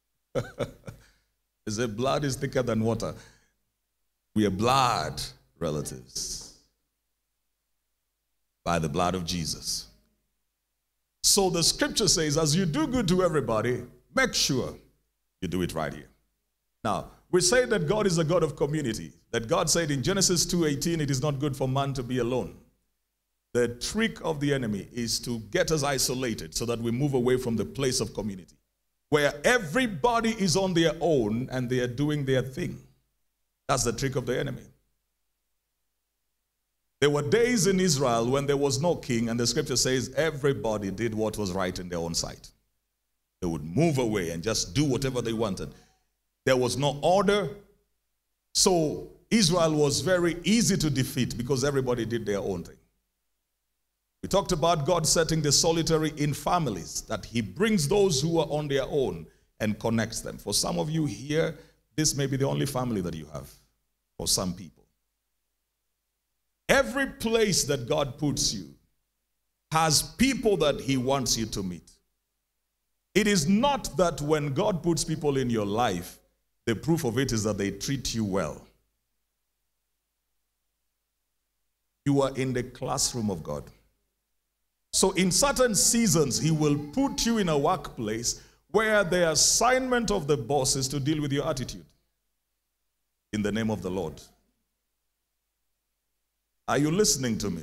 they say blood is thicker than water. We are blood relatives by the blood of Jesus. So the scripture says, as you do good to everybody, make sure you do it right here. Now, we say that God is a God of community. That God said in Genesis 2:18, it is not good for man to be alone. The trick of the enemy is to get us isolated so that we move away from the place of community, where everybody is on their own and they are doing their thing. That's the trick of the enemy. There were days in Israel when there was no king, and the scripture says everybody did what was right in their own sight. They would move away and just do whatever they wanted. There was no order. So Israel was very easy to defeat because everybody did their own thing. We talked about God setting the solitary in families, that He brings those who are on their own and connects them. For some of you here, this may be the only family that you have, for some people. Every place that God puts you has people that He wants you to meet. It is not that when God puts people in your life, the proof of it is that they treat you well. You are in the classroom of God. So, in certain seasons, He will put you in a workplace where the assignment of the boss is to deal with your attitude in the name of the Lord. Are you listening to me?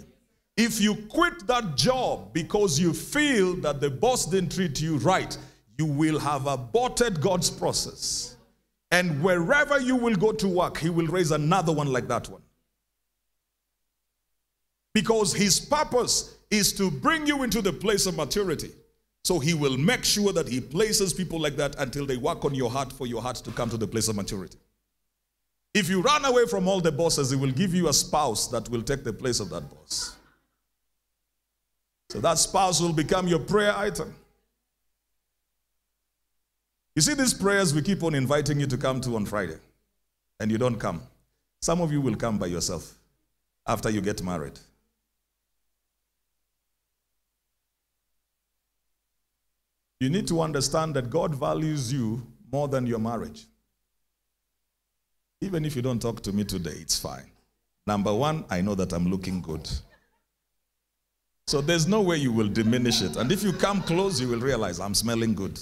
If you quit that job because you feel that the boss didn't treat you right, you will have aborted God's process. And wherever you will go to work, he will raise another one like that one. Because his purpose is to bring you into the place of maturity. So he will make sure that he places people like that until they work on your heart for your heart to come to the place of maturity. If you run away from all the bosses, he will give you a spouse that will take the place of that boss. So that spouse will become your prayer item. You see, these prayers we keep on inviting you to come to on Friday, and you don't come. Some of you will come by yourself after you get married. You need to understand that God values you more than your marriage. Even if you don't talk to me today, it's fine. Number one, I know that I'm looking good. So there's no way you will diminish it. And if you come close, you will realize I'm smelling good.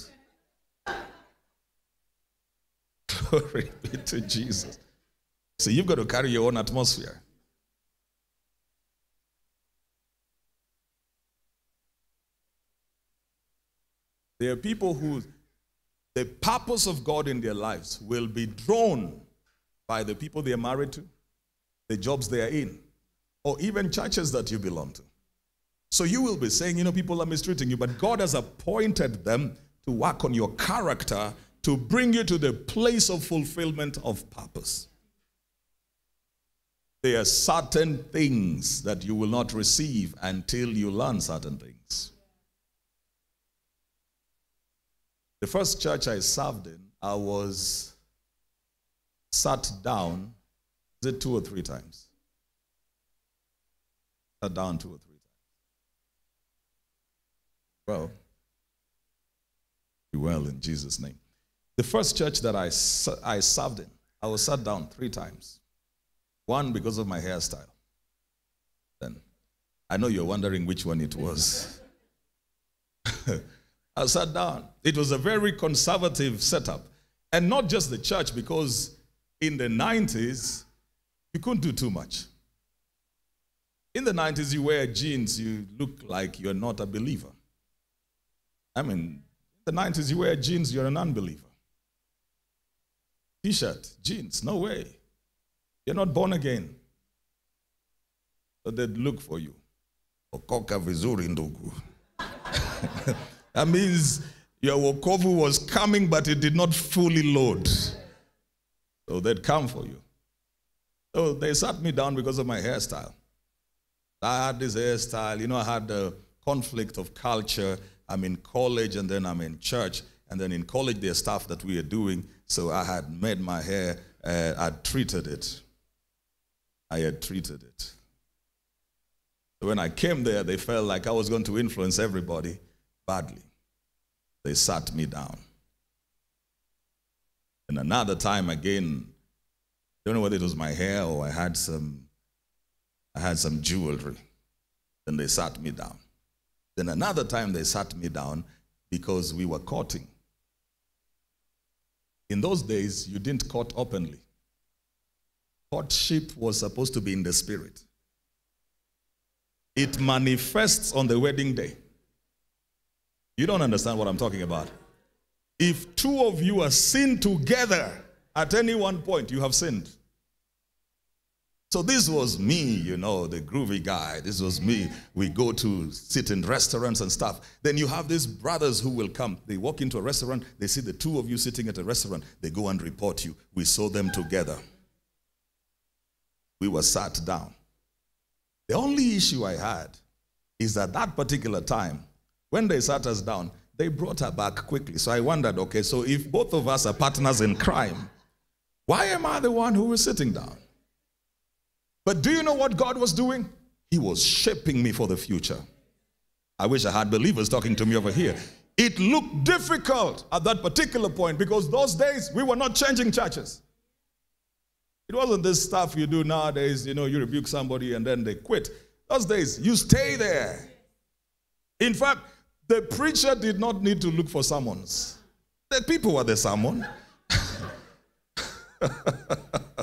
Glory be to Jesus. So you've got to carry your own atmosphere. There are people who the purpose of God in their lives will be drawn by the people they are married to, the jobs they are in, or even churches that you belong to. So you will be saying, you know, people are mistreating you, but God has appointed them to work on your character to bring you to the place of fulfillment of purpose. There are certain things that you will not receive until you learn certain things. The first church I served in, I was sat down, is it two or three times? Sat down two or three times. Well, be well in Jesus' name. The first church that I, I served in, I was sat down three times. One because of my hairstyle. Then I know you're wondering which one it was. I sat down. It was a very conservative setup. And not just the church, because in the 90s, you couldn't do too much. In the 90s, you wear jeans, you look like you're not a believer. I mean, in the 90s, you wear jeans, you're an unbeliever. T shirt, jeans, no way. You're not born again. So they'd look for you. Okoka vizuri ndugu. that means your wokovu was coming, but it did not fully load. So they'd come for you. So they sat me down because of my hairstyle. I had this hairstyle. You know, I had a conflict of culture. I'm in college and then I'm in church. And then in college, there's stuff that we are doing. So I had made my hair, uh, I'd treated it. I had treated it. When I came there, they felt like I was going to influence everybody badly. They sat me down. And another time again, don't know whether it was my hair or I had some I had some jewelry. Then they sat me down. Then another time they sat me down because we were courting. In those days, you didn't court openly. Courtship was supposed to be in the spirit. It manifests on the wedding day. You don't understand what I'm talking about. If two of you are sinned together at any one point, you have sinned. So this was me, you know, the groovy guy. This was me. We go to sit in restaurants and stuff. Then you have these brothers who will come. They walk into a restaurant, they see the two of you sitting at a restaurant, they go and report you. We saw them together. We were sat down. The only issue I had is that that particular time, when they sat us down, they brought her back quickly. So I wondered, okay, so if both of us are partners in crime, why am I the one who was sitting down? But do you know what God was doing? He was shaping me for the future. I wish I had believers talking to me over here. It looked difficult at that particular point because those days we were not changing churches. It wasn't this stuff you do nowadays, you know, you rebuke somebody and then they quit. Those days, you stay there. In fact, the preacher did not need to look for summons. The people were the summon.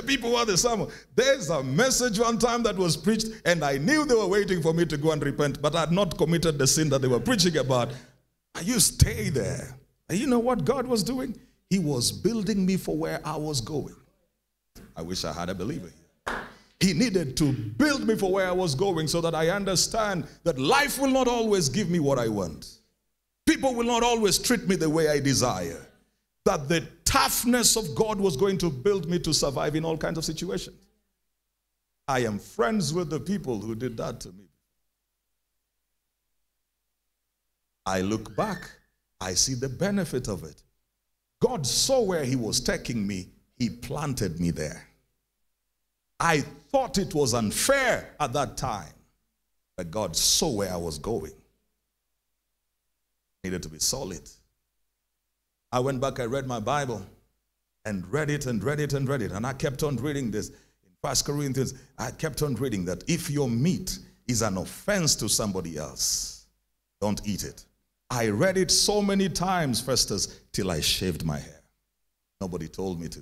The people were the sermon. There's a message one time that was preached, and I knew they were waiting for me to go and repent, but I had not committed the sin that they were preaching about. You stay there. And you know what God was doing? He was building me for where I was going. I wish I had a believer. He needed to build me for where I was going so that I understand that life will not always give me what I want. People will not always treat me the way I desire. That the toughness of God was going to build me to survive in all kinds of situations. I am friends with the people who did that to me. I look back, I see the benefit of it. God saw where He was taking me, He planted me there. I thought it was unfair at that time, but God saw where I was going. Needed to be solid. I went back, I read my Bible and read it and read it and read it. And I kept on reading this. In First Corinthians, I kept on reading that if your meat is an offense to somebody else, don't eat it. I read it so many times, Festus, till I shaved my hair. Nobody told me to.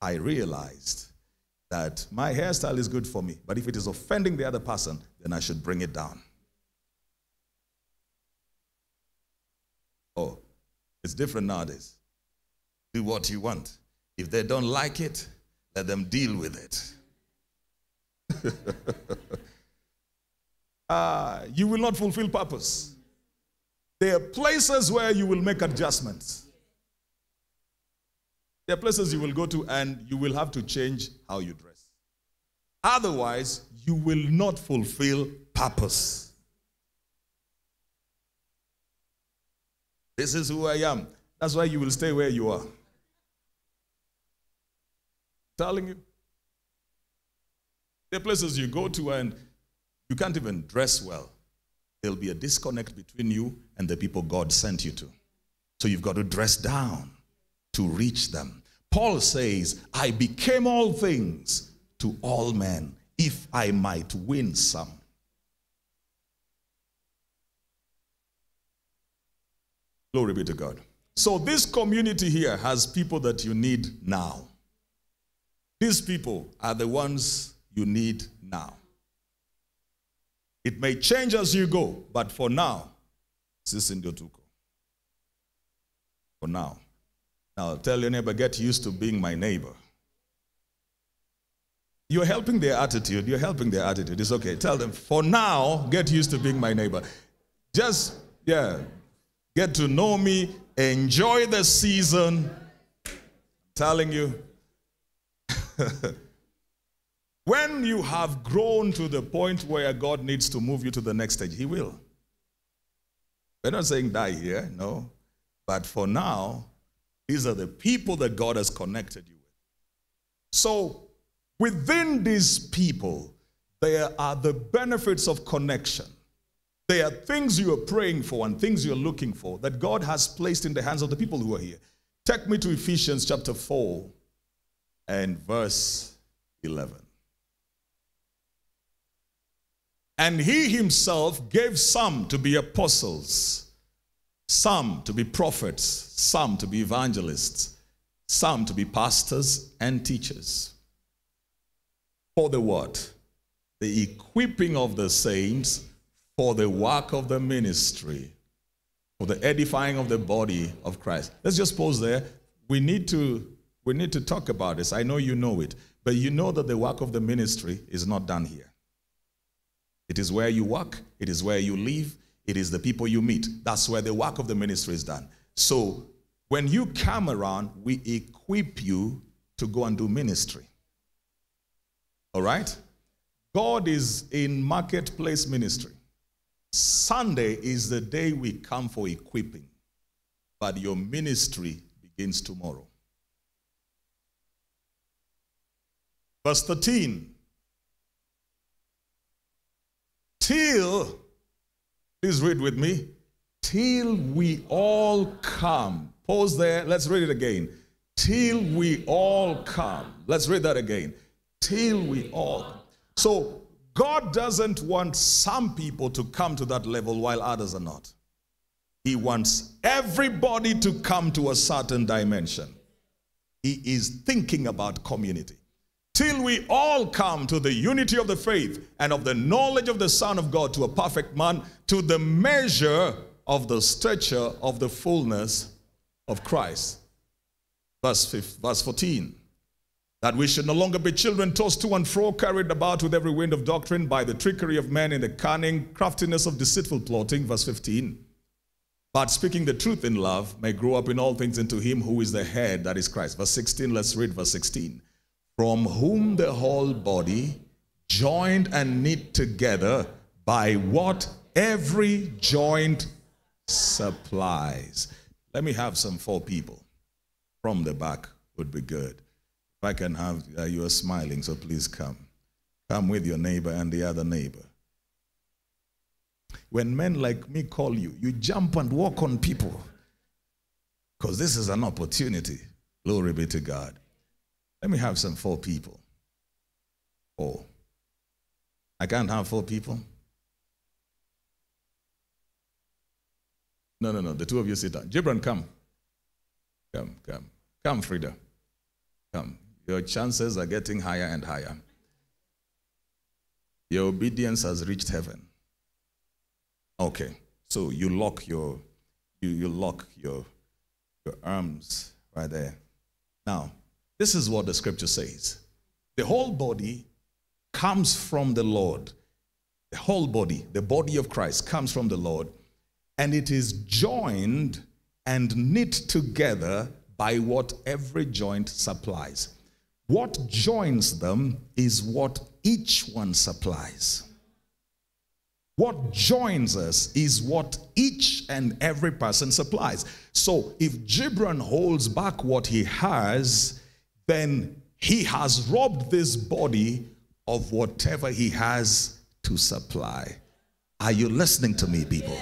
I realized that my hairstyle is good for me, but if it is offending the other person, then I should bring it down. Oh, it's different nowadays. Do what you want. If they don't like it, let them deal with it. uh, you will not fulfill purpose. There are places where you will make adjustments. There are places you will go to and you will have to change how you dress. Otherwise, you will not fulfill purpose. This is who I am. That's why you will stay where you are. Telling you. There are places you go to and you can't even dress well. There'll be a disconnect between you and the people God sent you to. So you've got to dress down to reach them. Paul says, I became all things to all men, if I might win some. Glory be to God. So, this community here has people that you need now. These people are the ones you need now. It may change as you go, but for now, this is Tuko. For now. Now, tell your neighbor, get used to being my neighbor. You're helping their attitude. You're helping their attitude. It's okay. Tell them, for now, get used to being my neighbor. Just, yeah, get to know me, enjoy the season. I'm telling you. when you have grown to the point where God needs to move you to the next stage, He will. We're not saying die here, no. But for now, these are the people that God has connected you with. So, within these people, there are the benefits of connection. There are things you are praying for and things you're looking for that God has placed in the hands of the people who are here. Take me to Ephesians chapter 4 and verse 11. And he himself gave some to be apostles, some to be prophets, some to be evangelists, some to be pastors and teachers. For the what? The equipping of the saints for the work of the ministry, for the edifying of the body of Christ. Let's just pause there. We need to we need to talk about this. I know you know it, but you know that the work of the ministry is not done here. It is where you work, it is where you live, it is the people you meet. That's where the work of the ministry is done. So when you come around, we equip you to go and do ministry. All right? God is in marketplace ministry. Sunday is the day we come for equipping, but your ministry begins tomorrow. Verse 13. Till, please read with me, till we all come. Pause there, let's read it again. Till we all come. Let's read that again. Till we all. So, God doesn't want some people to come to that level while others are not. He wants everybody to come to a certain dimension. He is thinking about community till we all come to the unity of the faith and of the knowledge of the Son of God to a perfect man, to the measure of the stature of the fullness of Christ. Verse, 5, verse 14. That we should no longer be children tossed to and fro, carried about with every wind of doctrine by the trickery of men in the cunning craftiness of deceitful plotting. Verse 15. But speaking the truth in love may grow up in all things into him who is the head, that is Christ. Verse 16, let's read verse 16 from whom the whole body, joined and knit together by what every joint supplies. Let me have some four people from the back would be good. If I can have, uh, you are smiling, so please come. Come with your neighbor and the other neighbor. When men like me call you, you jump and walk on people because this is an opportunity. Glory be to God. Let me have some four people. Four. I can't have four people. No, no, no. The two of you sit down. Gibran, come. Come, come. Come, Frida. Come. Your chances are getting higher and higher. Your obedience has reached heaven. Okay. So you lock your you, you lock your your arms right there. Now, this is what the scripture says. The whole body comes from the Lord. The whole body, the body of Christ, comes from the Lord, and it is joined and knit together by what every joint supplies. What joins them is what each one supplies. What joins us is what each and every person supplies. So if Gibran holds back what he has, then he has robbed this body of whatever he has to supply. Are you listening to me, people?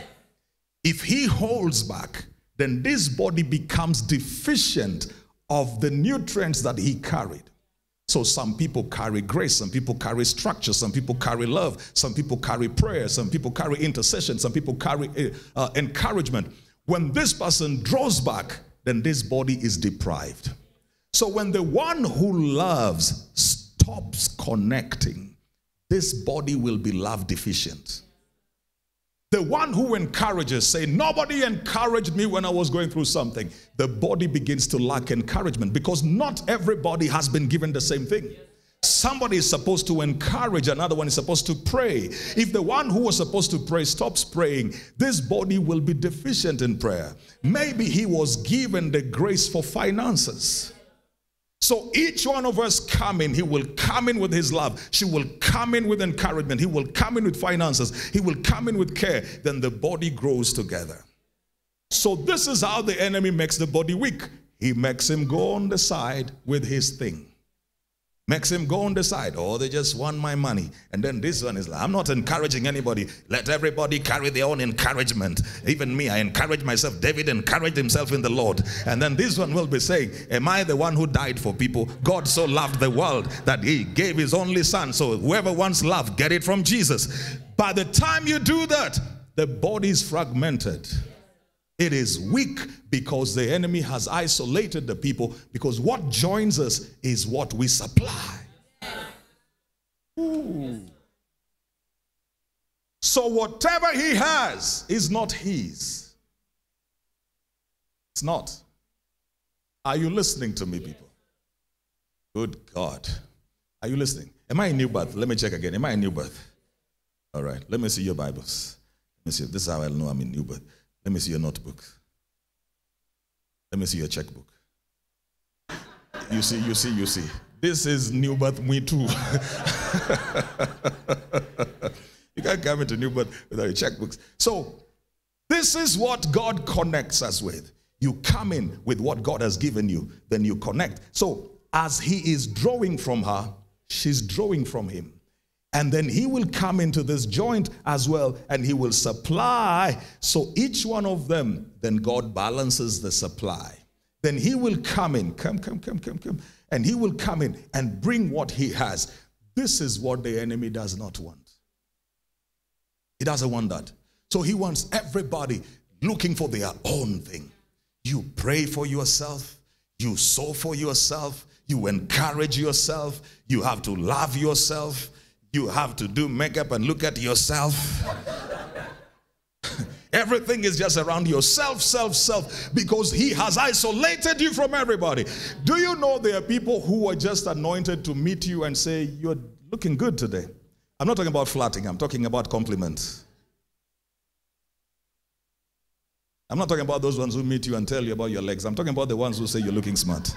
If he holds back, then this body becomes deficient of the nutrients that he carried. So some people carry grace, some people carry structure, some people carry love, some people carry prayer, some people carry intercession, some people carry uh, uh, encouragement. When this person draws back, then this body is deprived. So when the one who loves stops connecting, this body will be love deficient. The one who encourages, say, Nobody encouraged me when I was going through something. The body begins to lack encouragement because not everybody has been given the same thing. Somebody is supposed to encourage, another one is supposed to pray. If the one who was supposed to pray stops praying, this body will be deficient in prayer. Maybe he was given the grace for finances. So each one of us come in, he will come in with his love. She will come in with encouragement. He will come in with finances. He will come in with care. Then the body grows together. So this is how the enemy makes the body weak. He makes him go on the side with his thing makes him go on the side. Oh, they just want my money. And then this one is like, I'm not encouraging anybody. Let everybody carry their own encouragement. Even me, I encourage myself. David encouraged himself in the Lord. And then this one will be saying, Am I the one who died for people? God so loved the world that he gave his only son. So whoever wants love, get it from Jesus. By the time you do that, the body is fragmented. It is weak because the enemy has isolated the people because what joins us is what we supply. Ooh. So whatever he has is not his. It's not. Are you listening to me, people? Good God. Are you listening? Am I in Newbirth? Let me check again. Am I in Newbirth? All right. Let me see your Bibles. Let me see. If this is how I know I'm in Newbirth. Let me see your notebook. Let me see your checkbook. You see, you see, you see. This is Newbirth, me too. you can't come into Newbirth without your checkbooks. So, this is what God connects us with. You come in with what God has given you, then you connect. So, as He is drawing from her, she's drawing from Him. And then he will come into this joint as well and he will supply. So each one of them, then God balances the supply. Then he will come in, come, come, come, come, come, and he will come in and bring what he has. This is what the enemy does not want. He doesn't want that. So he wants everybody looking for their own thing. You pray for yourself, you sow for yourself, you encourage yourself, you have to love yourself you have to do makeup and look at yourself. Everything is just around yourself, self, self, because He has isolated you from everybody. Do you know there are people who are just anointed to meet you and say, You're looking good today? I'm not talking about flatting, I'm talking about compliments. I'm not talking about those ones who meet you and tell you about your legs. I'm talking about the ones who say you're looking smart.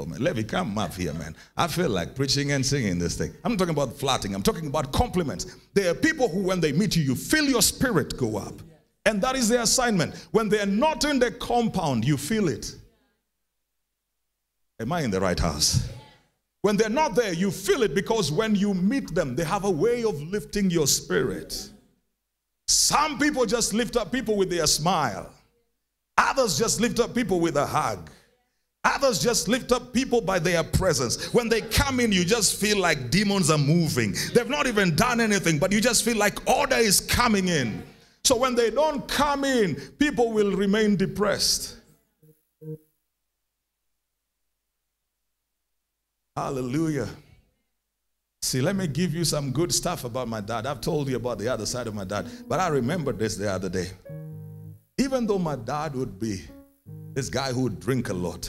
Oh man, me come up here, man. I feel like preaching and singing this thing. I'm not talking about flatting, I'm talking about compliments. There are people who, when they meet you, you feel your spirit go up. And that is their assignment. When they're not in the compound, you feel it. Am I in the right house? When they're not there, you feel it because when you meet them, they have a way of lifting your spirit. Some people just lift up people with their smile, others just lift up people with a hug. Others just lift up people by their presence. When they come in, you just feel like demons are moving. They've not even done anything, but you just feel like order is coming in. So when they don't come in, people will remain depressed. Hallelujah. See, let me give you some good stuff about my dad. I've told you about the other side of my dad, but I remember this the other day. Even though my dad would be this guy who would drink a lot,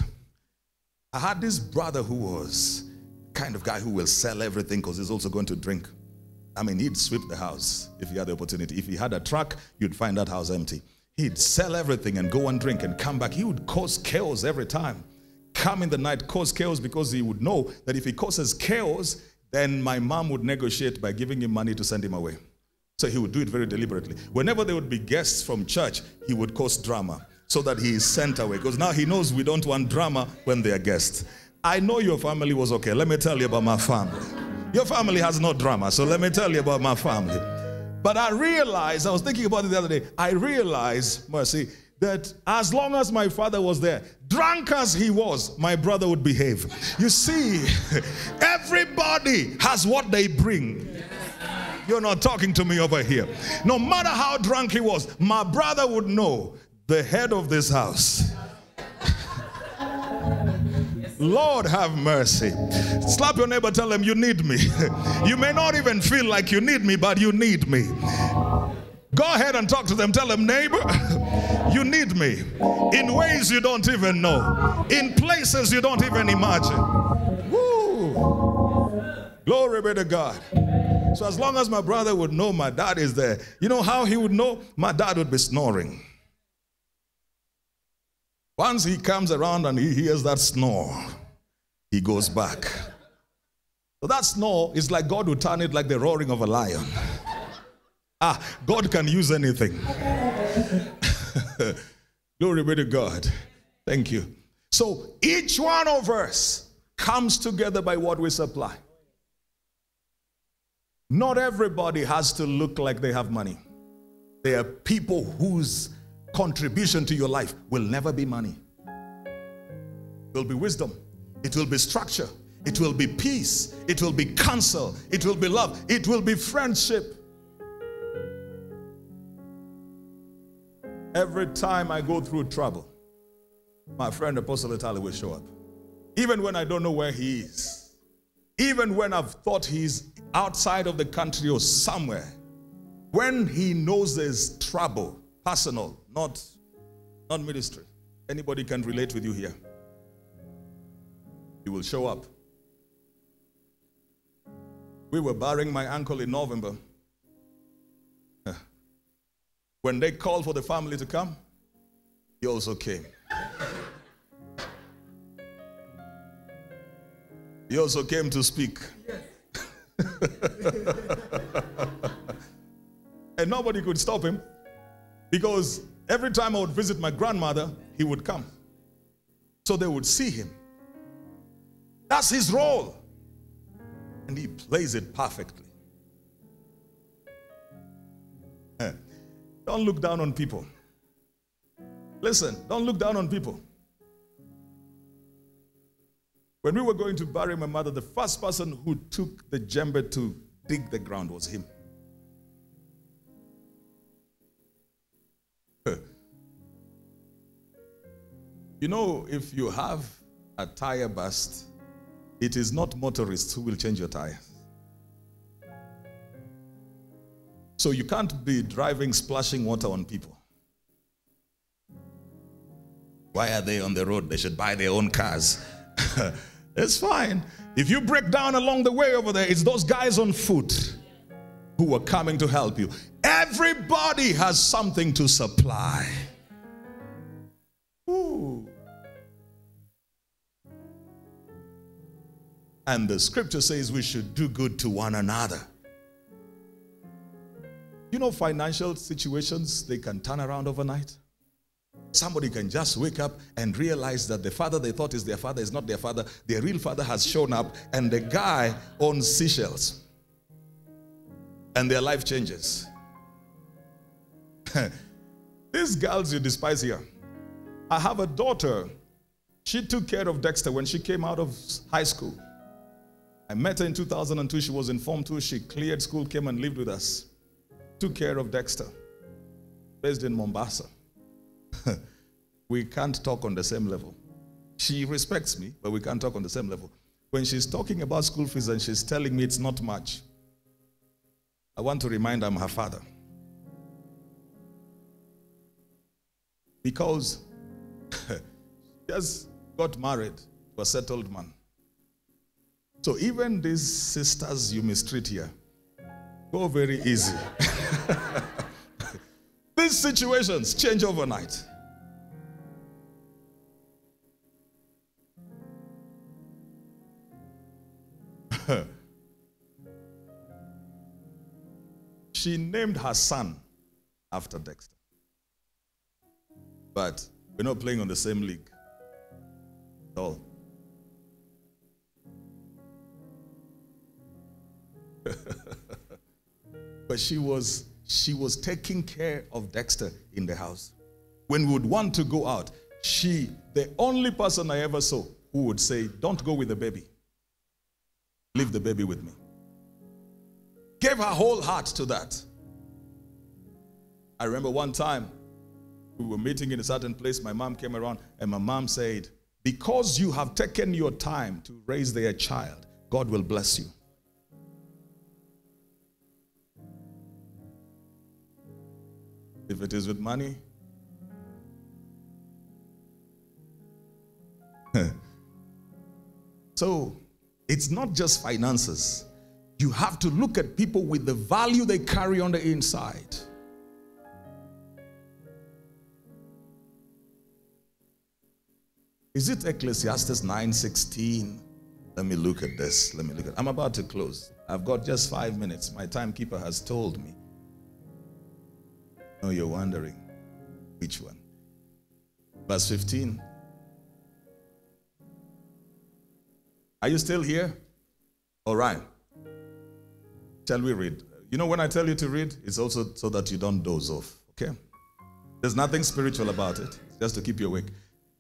I had this brother who was kind of guy who will sell everything because he's also going to drink. I mean, he'd sweep the house if he had the opportunity. If he had a truck, you'd find that house empty. He'd sell everything and go and drink and come back. He would cause chaos every time. Come in the night, cause chaos because he would know that if he causes chaos, then my mom would negotiate by giving him money to send him away. So he would do it very deliberately. Whenever there would be guests from church, he would cause drama so that he is sent away. Because now he knows we don't want drama when they are guests. I know your family was okay. Let me tell you about my family. Your family has no drama, so let me tell you about my family. But I realized, I was thinking about it the other day, I realized, Mercy, that as long as my father was there, drunk as he was, my brother would behave. You see, everybody has what they bring. You're not talking to me over here. No matter how drunk he was, my brother would know the head of this house. Lord have mercy. Slap your neighbor, tell them you need me. you may not even feel like you need me, but you need me. Go ahead and talk to them. Tell them, neighbor, you need me in ways you don't even know, in places you don't even imagine. Woo. Glory be to God. So, as long as my brother would know my dad is there, you know how he would know? My dad would be snoring. Once he comes around and he hears that snore, he goes back. So that snore is like God would turn it like the roaring of a lion. Ah, God can use anything. Glory be to God. Thank you. So each one of us comes together by what we supply. Not everybody has to look like they have money. There are people whose contribution to your life will never be money. It will be wisdom, it will be structure, it will be peace, it will be counsel, it will be love, it will be friendship. Every time I go through trouble, my friend Apostle Itali will show up. Even when I don't know where he is, even when I've thought he's outside of the country or somewhere, when he knows there's trouble, personal, not, not ministry. Anybody can relate with you here. You will show up. We were burying my uncle in November. When they called for the family to come, he also came. He also came to speak. and nobody could stop him because every time I would visit my grandmother, he would come. So they would see him. That's his role. And he plays it perfectly. Eh. Don't look down on people. Listen, don't look down on people. When we were going to bury my mother, the first person who took the jembe to dig the ground was him. You know, if you have a tire burst, it is not motorists who will change your tire. So you can't be driving splashing water on people. Why are they on the road? They should buy their own cars. it's fine. If you break down along the way over there, it's those guys on foot who are coming to help you. Everybody has something to supply. Ooh. And the scripture says we should do good to one another. You know, financial situations, they can turn around overnight. Somebody can just wake up and realize that the father they thought is their father is not their father. Their real father has shown up, and the guy owns seashells. And their life changes. These girls you despise here. I have a daughter. She took care of Dexter when she came out of high school. I met her in 2002. She was in Form 2. She cleared school, came and lived with us took care of Dexter, based in Mombasa. we can't talk on the same level. She respects me, but we can't talk on the same level. When she's talking about school fees and she's telling me it's not much, I want to remind her I'm her father. Because she just got married to a settled man. So even these sisters you mistreat here, go very easy. These situations change overnight. she named her son after Dexter. But we're not playing on the same league at all. but she was she was taking care of Dexter in the house. when we would want to go out, she, the only person I ever saw who would say, Don't go with the baby. Leave the baby with me. Gave her whole heart to that. I remember one time we were meeting in a certain place. My mom came around, and my mom said, Because you have taken your time to raise their child, God will bless you. If it is with money, so it's not just finances. You have to look at people with the value they carry on the inside. Is it Ecclesiastes 9:16? Let me look at this. Let me look at. I'm about to close. I've got just five minutes. My timekeeper has told me. Oh, you're wondering which one? Verse 15. Are you still here? All right. Shall we read? You know, when I tell you to read, it's also so that you don't doze off. Okay? There's nothing spiritual about it, it's just to keep you awake.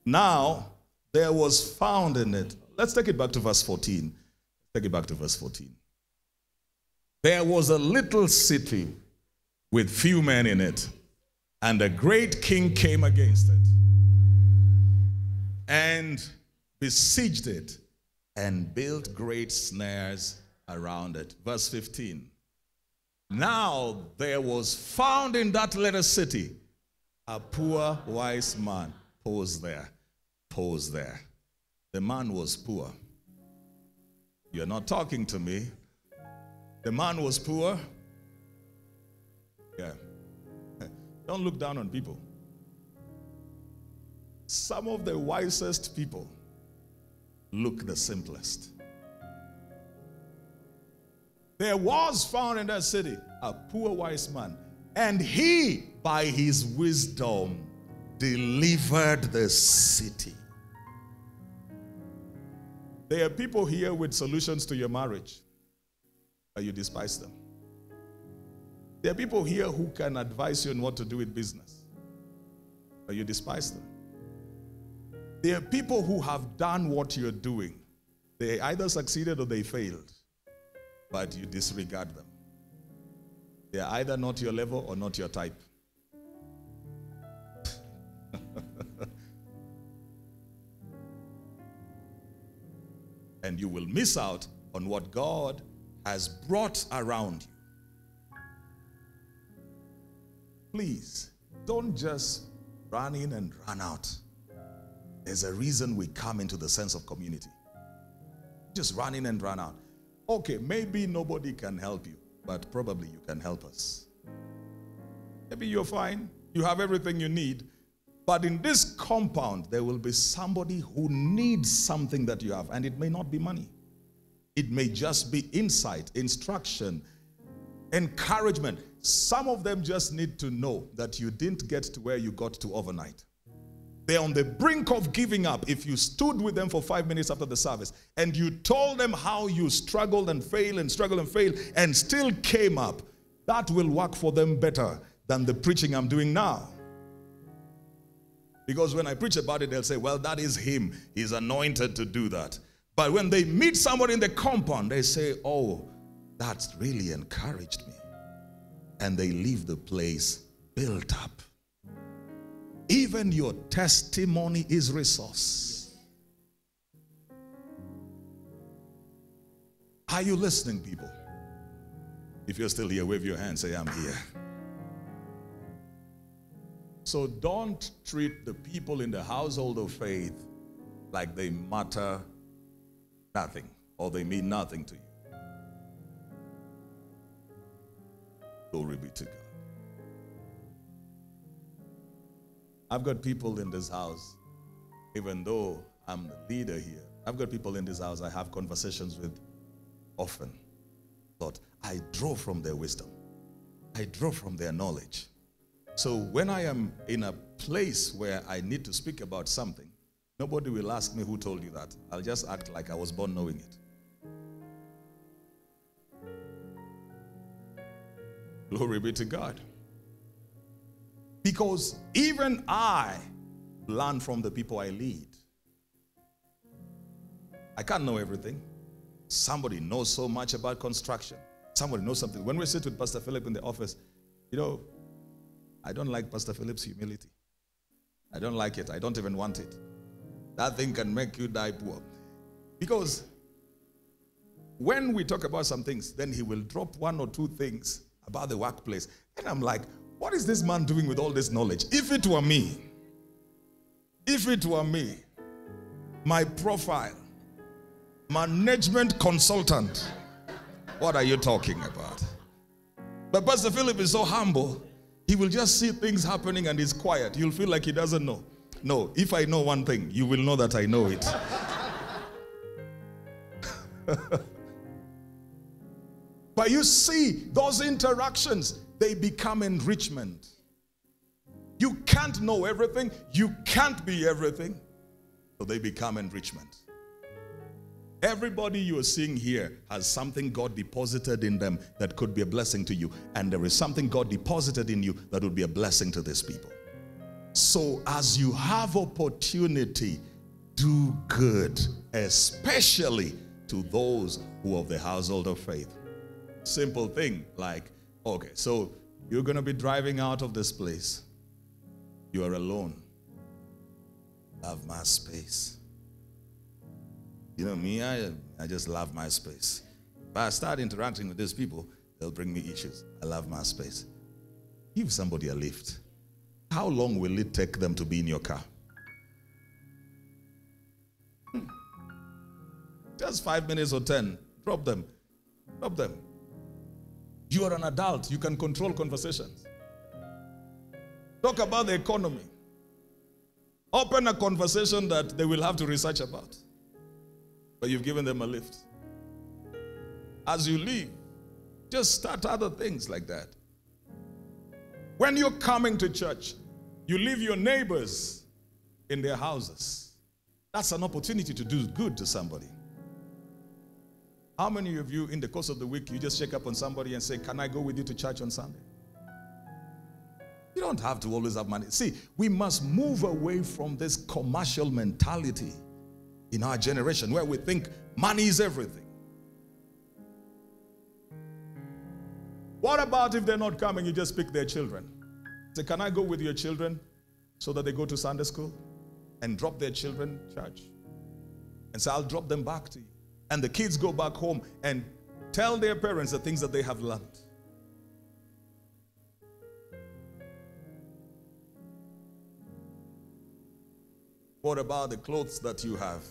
Now, there was found in it. Let's take it back to verse 14. Take it back to verse 14. There was a little city with few men in it, and a great king came against it and besieged it and built great snares around it. Verse 15. Now there was found in that little city a poor wise man. Pause there. Pause there. The man was poor. You're not talking to me. The man was poor. Yeah. Don't look down on people. Some of the wisest people look the simplest. There was found in that city a poor wise man, and he, by his wisdom, delivered the city. There are people here with solutions to your marriage, but you despise them. There are people here who can advise you on what to do with business, but you despise them. There are people who have done what you're doing. They either succeeded or they failed, but you disregard them. They are either not your level or not your type. and you will miss out on what God has brought around you. Please don't just run in and run out. There's a reason we come into the sense of community. Just run in and run out. Okay, maybe nobody can help you, but probably you can help us. Maybe you're fine, you have everything you need, but in this compound, there will be somebody who needs something that you have, and it may not be money. It may just be insight, instruction, encouragement. Some of them just need to know that you didn't get to where you got to overnight. They're on the brink of giving up. If you stood with them for five minutes after the service and you told them how you struggled and failed and struggled and failed and still came up, that will work for them better than the preaching I'm doing now. Because when I preach about it, they'll say, well, that is him. He's anointed to do that. But when they meet somebody in the compound, they say, oh, that's really encouraged me. And they leave the place built up. Even your testimony is resource. Are you listening, people? If you're still here, wave your hand, say, I'm here. So don't treat the people in the household of faith like they matter nothing or they mean nothing to you. Glory be to God. I've got people in this house, even though I'm the leader here, I've got people in this house I have conversations with often. But I draw from their wisdom, I draw from their knowledge. So when I am in a place where I need to speak about something, nobody will ask me who told you that. I'll just act like I was born knowing it. Glory be to God. Because even I learn from the people I lead. I can't know everything. Somebody knows so much about construction. Somebody knows something. When we sit with Pastor Philip in the office, you know, I don't like Pastor Philip's humility. I don't like it. I don't even want it. That thing can make you die poor. Because when we talk about some things, then he will drop one or two things about the workplace. And I'm like, what is this man doing with all this knowledge? If it were me, if it were me, my profile, management consultant, what are you talking about? But Pastor Philip is so humble, he will just see things happening and he's quiet. You'll feel like he doesn't know. No, if I know one thing, you will know that I know it. but you see, those interactions, they become enrichment. You can't know everything, you can't be everything, so they become enrichment. Everybody you are seeing here has something God deposited in them that could be a blessing to you, and there is something God deposited in you that would be a blessing to these people. So, as you have opportunity, do good, especially to those who are of the household of faith. Simple thing like, okay, so you're going to be driving out of this place. You are alone. Love my space. You know me, I, I just love my space. If I start interacting with these people, they'll bring me issues. I love my space. Give somebody a lift. How long will it take them to be in your car? Hmm. Just five minutes or ten. Drop them. Drop them. You are an adult. You can control conversations. Talk about the economy. Open a conversation that they will have to research about. But you've given them a lift. As you leave, just start other things like that. When you're coming to church, you leave your neighbors in their houses. That's an opportunity to do good to somebody. How many of you, in the course of the week, you just check up on somebody and say, Can I go with you to church on Sunday? You don't have to always have money. See, we must move away from this commercial mentality in our generation where we think money is everything. What about if they're not coming? You just pick their children. Say, Can I go with your children so that they go to Sunday school and drop their children church? And say, I'll drop them back to you. And the kids go back home and tell their parents the things that they have learned. What about the clothes that you have?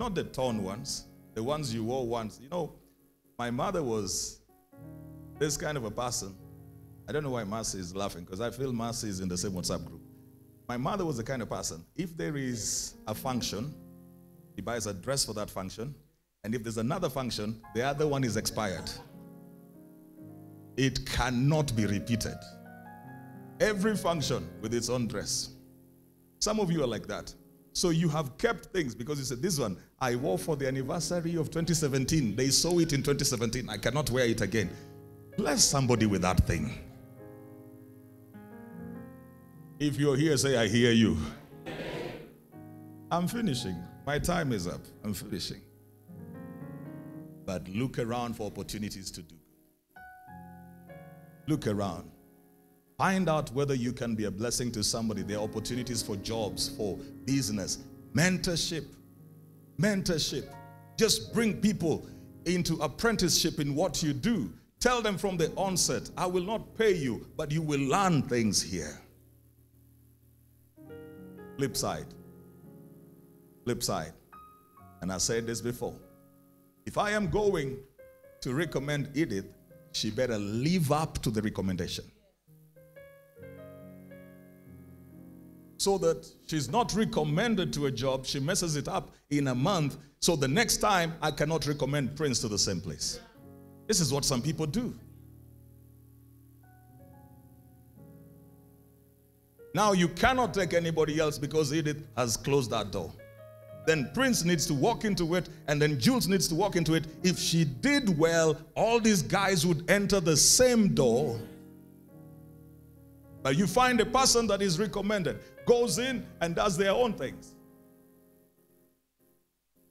Not the torn ones, the ones you wore once. You know, my mother was this kind of a person. I don't know why Marcy is laughing because I feel Marcy is in the same WhatsApp group. My mother was the kind of person, if there is a function, he buys a dress for that function, and if there's another function, the other one is expired. It cannot be repeated. Every function with its own dress. Some of you are like that. So you have kept things because you said, This one I wore for the anniversary of 2017. They saw it in 2017. I cannot wear it again. Bless somebody with that thing. If you're here, say, I hear you. I'm finishing. My time is up. I'm finishing. But look around for opportunities to do good. Look around. Find out whether you can be a blessing to somebody. There are opportunities for jobs, for business, mentorship. Mentorship. Just bring people into apprenticeship in what you do. Tell them from the onset, I will not pay you, but you will learn things here. Flip side. Flip side. And I said this before. If I am going to recommend Edith, she better live up to the recommendation. So that she's not recommended to a job, she messes it up in a month. So the next time, I cannot recommend Prince to the same place. This is what some people do. Now you cannot take anybody else because Edith has closed that door. Then Prince needs to walk into it, and then Jules needs to walk into it. If she did well, all these guys would enter the same door. But you find a person that is recommended, goes in and does their own things.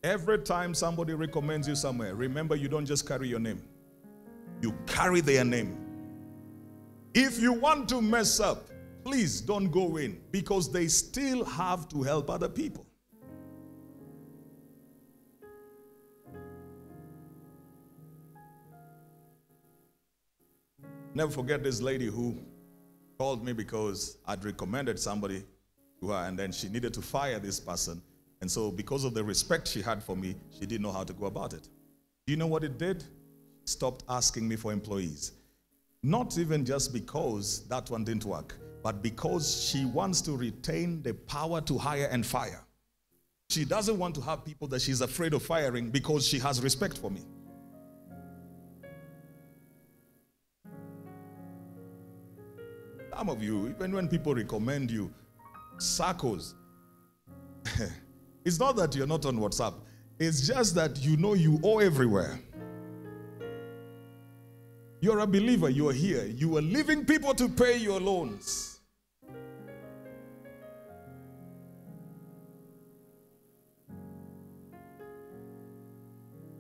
Every time somebody recommends you somewhere, remember you don't just carry your name, you carry their name. If you want to mess up, please don't go in because they still have to help other people. Never forget this lady who called me because I'd recommended somebody to her and then she needed to fire this person. And so, because of the respect she had for me, she didn't know how to go about it. Do you know what it did? Stopped asking me for employees. Not even just because that one didn't work, but because she wants to retain the power to hire and fire. She doesn't want to have people that she's afraid of firing because she has respect for me. Some of you, even when people recommend you, circles, it's not that you're not on WhatsApp, it's just that you know you owe everywhere. You're a believer, you're here. You are leaving people to pay your loans.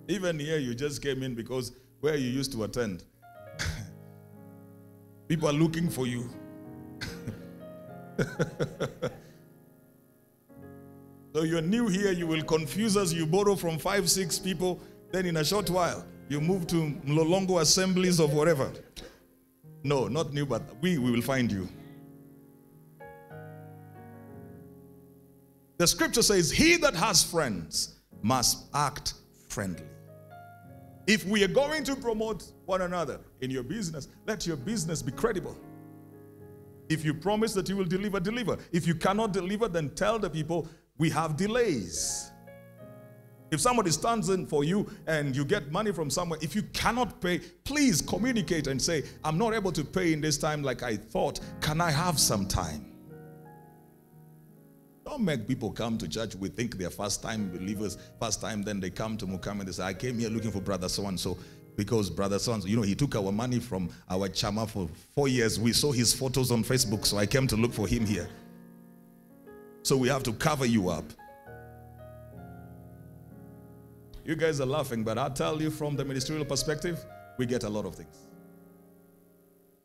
Even here, you just came in because where you used to attend, people are looking for you. so you're new here, you will confuse us. You borrow from five, six people, then in a short while, you move to Mlolongo assemblies of whatever. No, not new, but we, we will find you. The scripture says, He that has friends must act friendly. If we are going to promote one another in your business, let your business be credible. If you promise that you will deliver, deliver. If you cannot deliver, then tell the people we have delays. If somebody stands in for you and you get money from somewhere, if you cannot pay, please communicate and say, I'm not able to pay in this time like I thought. Can I have some time? Don't make people come to church. We think they're first time believers, first time, then they come to Mukam and they say, I came here looking for brother so and so because brother Sons, you know, he took our money from our chama for four years. We saw his photos on Facebook, so I came to look for him here. So we have to cover you up. You guys are laughing, but i tell you from the ministerial perspective, we get a lot of things.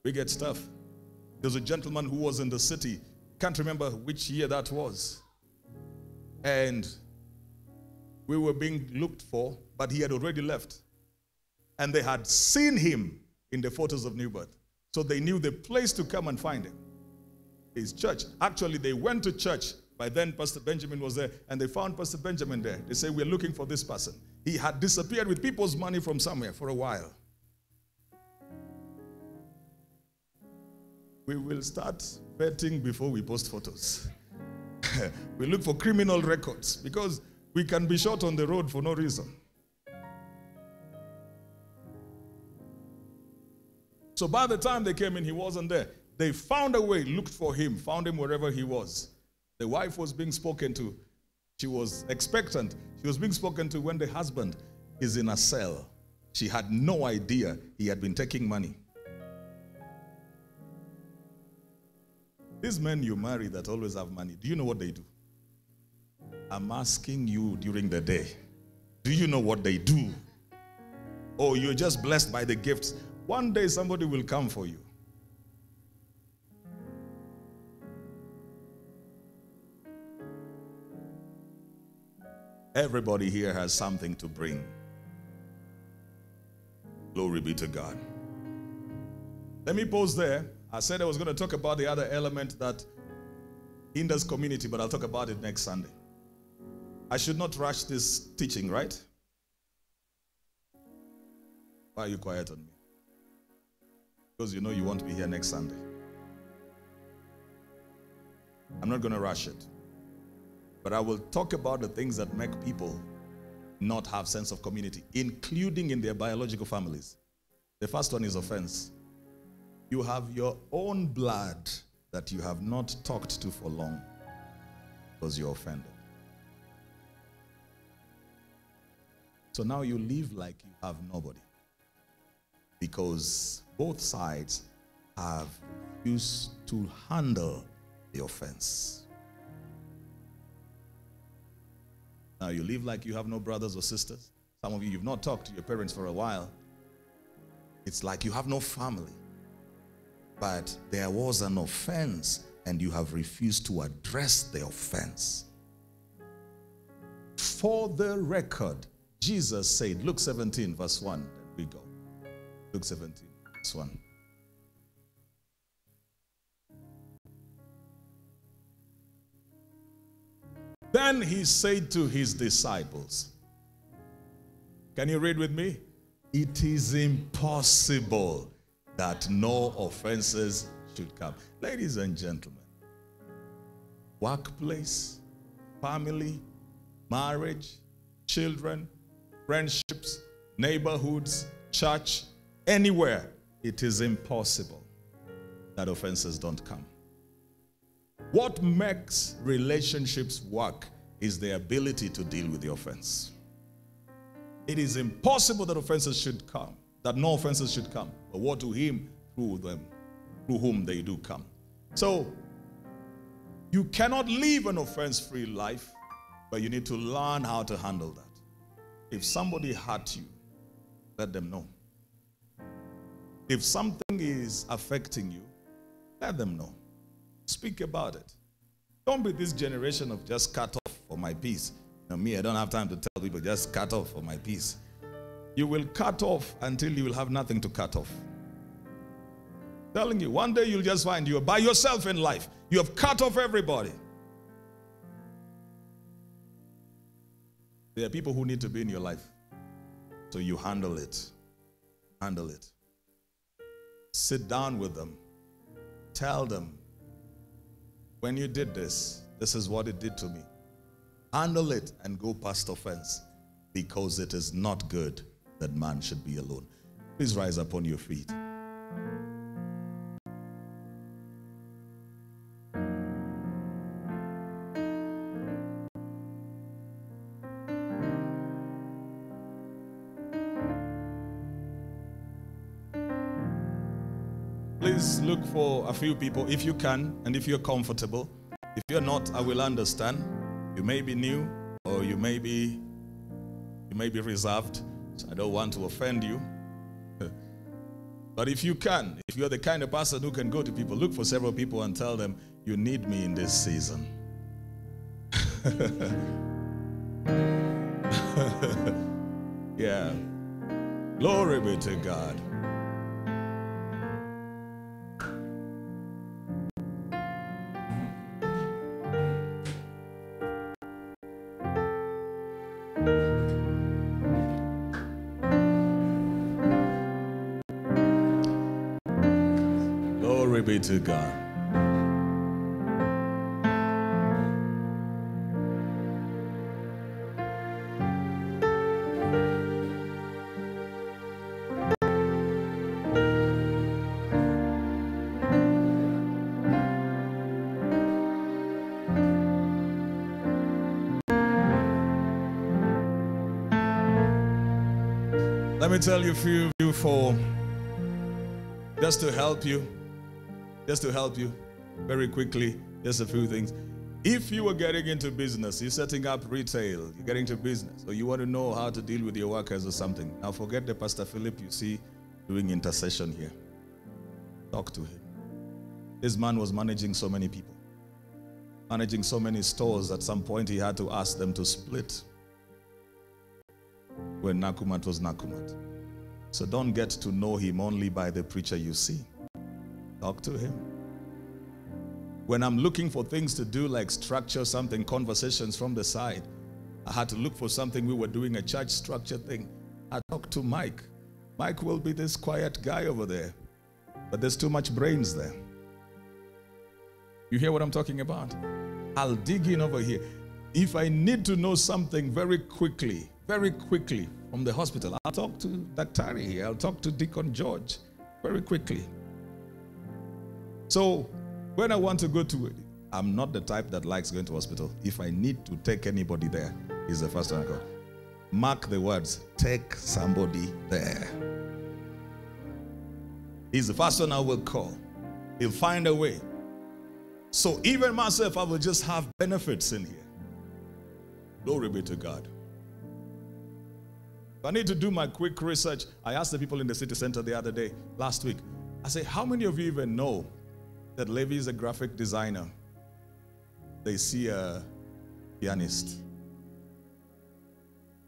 We get stuff. There's a gentleman who was in the city, can't remember which year that was. And we were being looked for, but he had already left. And they had seen him in the photos of New Birth. So they knew the place to come and find him. His church. Actually, they went to church by then, Pastor Benjamin was there, and they found Pastor Benjamin there. They say, We're looking for this person. He had disappeared with people's money from somewhere for a while. We will start vetting before we post photos. we look for criminal records because we can be shot on the road for no reason. So by the time they came in, he wasn't there. They found a way, looked for him, found him wherever he was. The wife was being spoken to. She was expectant. She was being spoken to when the husband is in a cell. She had no idea he had been taking money. These men you marry that always have money, do you know what they do? I'm asking you during the day. Do you know what they do? Or oh, you're just blessed by the gifts. One day somebody will come for you. Everybody here has something to bring. Glory be to God. Let me pause there. I said I was going to talk about the other element that hinders community, but I'll talk about it next Sunday. I should not rush this teaching, right? Why are you quiet on me? Because you know you won't be here next Sunday. I'm not going to rush it. But I will talk about the things that make people not have sense of community, including in their biological families. The first one is offense. You have your own blood that you have not talked to for long because you're offended. So now you live like you have nobody because both sides have refused to handle the offense. Now you live like you have no brothers or sisters. Some of you, you've not talked to your parents for a while. It's like you have no family. But there was an offense and you have refused to address the offense. For the record, Jesus said, Luke 17, verse 1, then we go. Luke 17, verse 1. Then he said to his disciples, Can you read with me? It is impossible that no offenses should come. Ladies and gentlemen, workplace, family, marriage, children, friendships, neighborhoods, church, anywhere, it is impossible that offenses don't come. What makes relationships work is the ability to deal with the offense. It is impossible that offenses should come, that no offenses should come, but what to him through them, through whom they do come. So, you cannot live an offense free life, but you need to learn how to handle that. If somebody hurt you, let them know. If something is affecting you, let them know. Speak about it. Don't be this generation of just cut off for my peace. You know, me, I don't have time to tell people just cut off for my peace. You will cut off until you will have nothing to cut off. Telling you, one day you'll just find you're by yourself in life. You have cut off everybody. There are people who need to be in your life. So you handle it. Handle it. Sit down with them. Tell them, when you did this, this is what it did to me. Handle it and go past offense because it is not good that man should be alone. Please rise upon your feet. For a few people if you can and if you're comfortable. If you're not, I will understand. You may be new or you may be you may be reserved. So I don't want to offend you. but if you can, if you're the kind of person who can go to people, look for several people and tell them you need me in this season. yeah. Glory be to God. Me tell you a few of you for just to help you, just to help you very quickly, just a few things. If you are getting into business, you're setting up retail, you're getting into business, or you want to know how to deal with your workers or something, now forget the Pastor Philip you see doing intercession here. Talk to him. This man was managing so many people, managing so many stores. At some point, he had to ask them to split when Nakumatt was Nakumatt. So don't get to know him only by the preacher you see. Talk to him. When I'm looking for things to do, like structure something, conversations from the side, I had to look for something. We were doing a church structure thing. I talked to Mike. Mike will be this quiet guy over there, but there's too much brains there. You hear what I'm talking about? I'll dig in over here. If I need to know something very quickly, very quickly from the hospital, I'll talk to Dr. here. I'll talk to Deacon George very quickly. So when I want to go to I'm not the type that likes going to hospital. If I need to take anybody there, he's the first one I go. Mark the words, take somebody there. He's the first one I will call. He'll find a way. So even myself, I will just have benefits in here. Glory be to God. I need to do my quick research, I asked the people in the city center the other day, last week. I say, how many of you even know that Levy is a graphic designer? They see a pianist.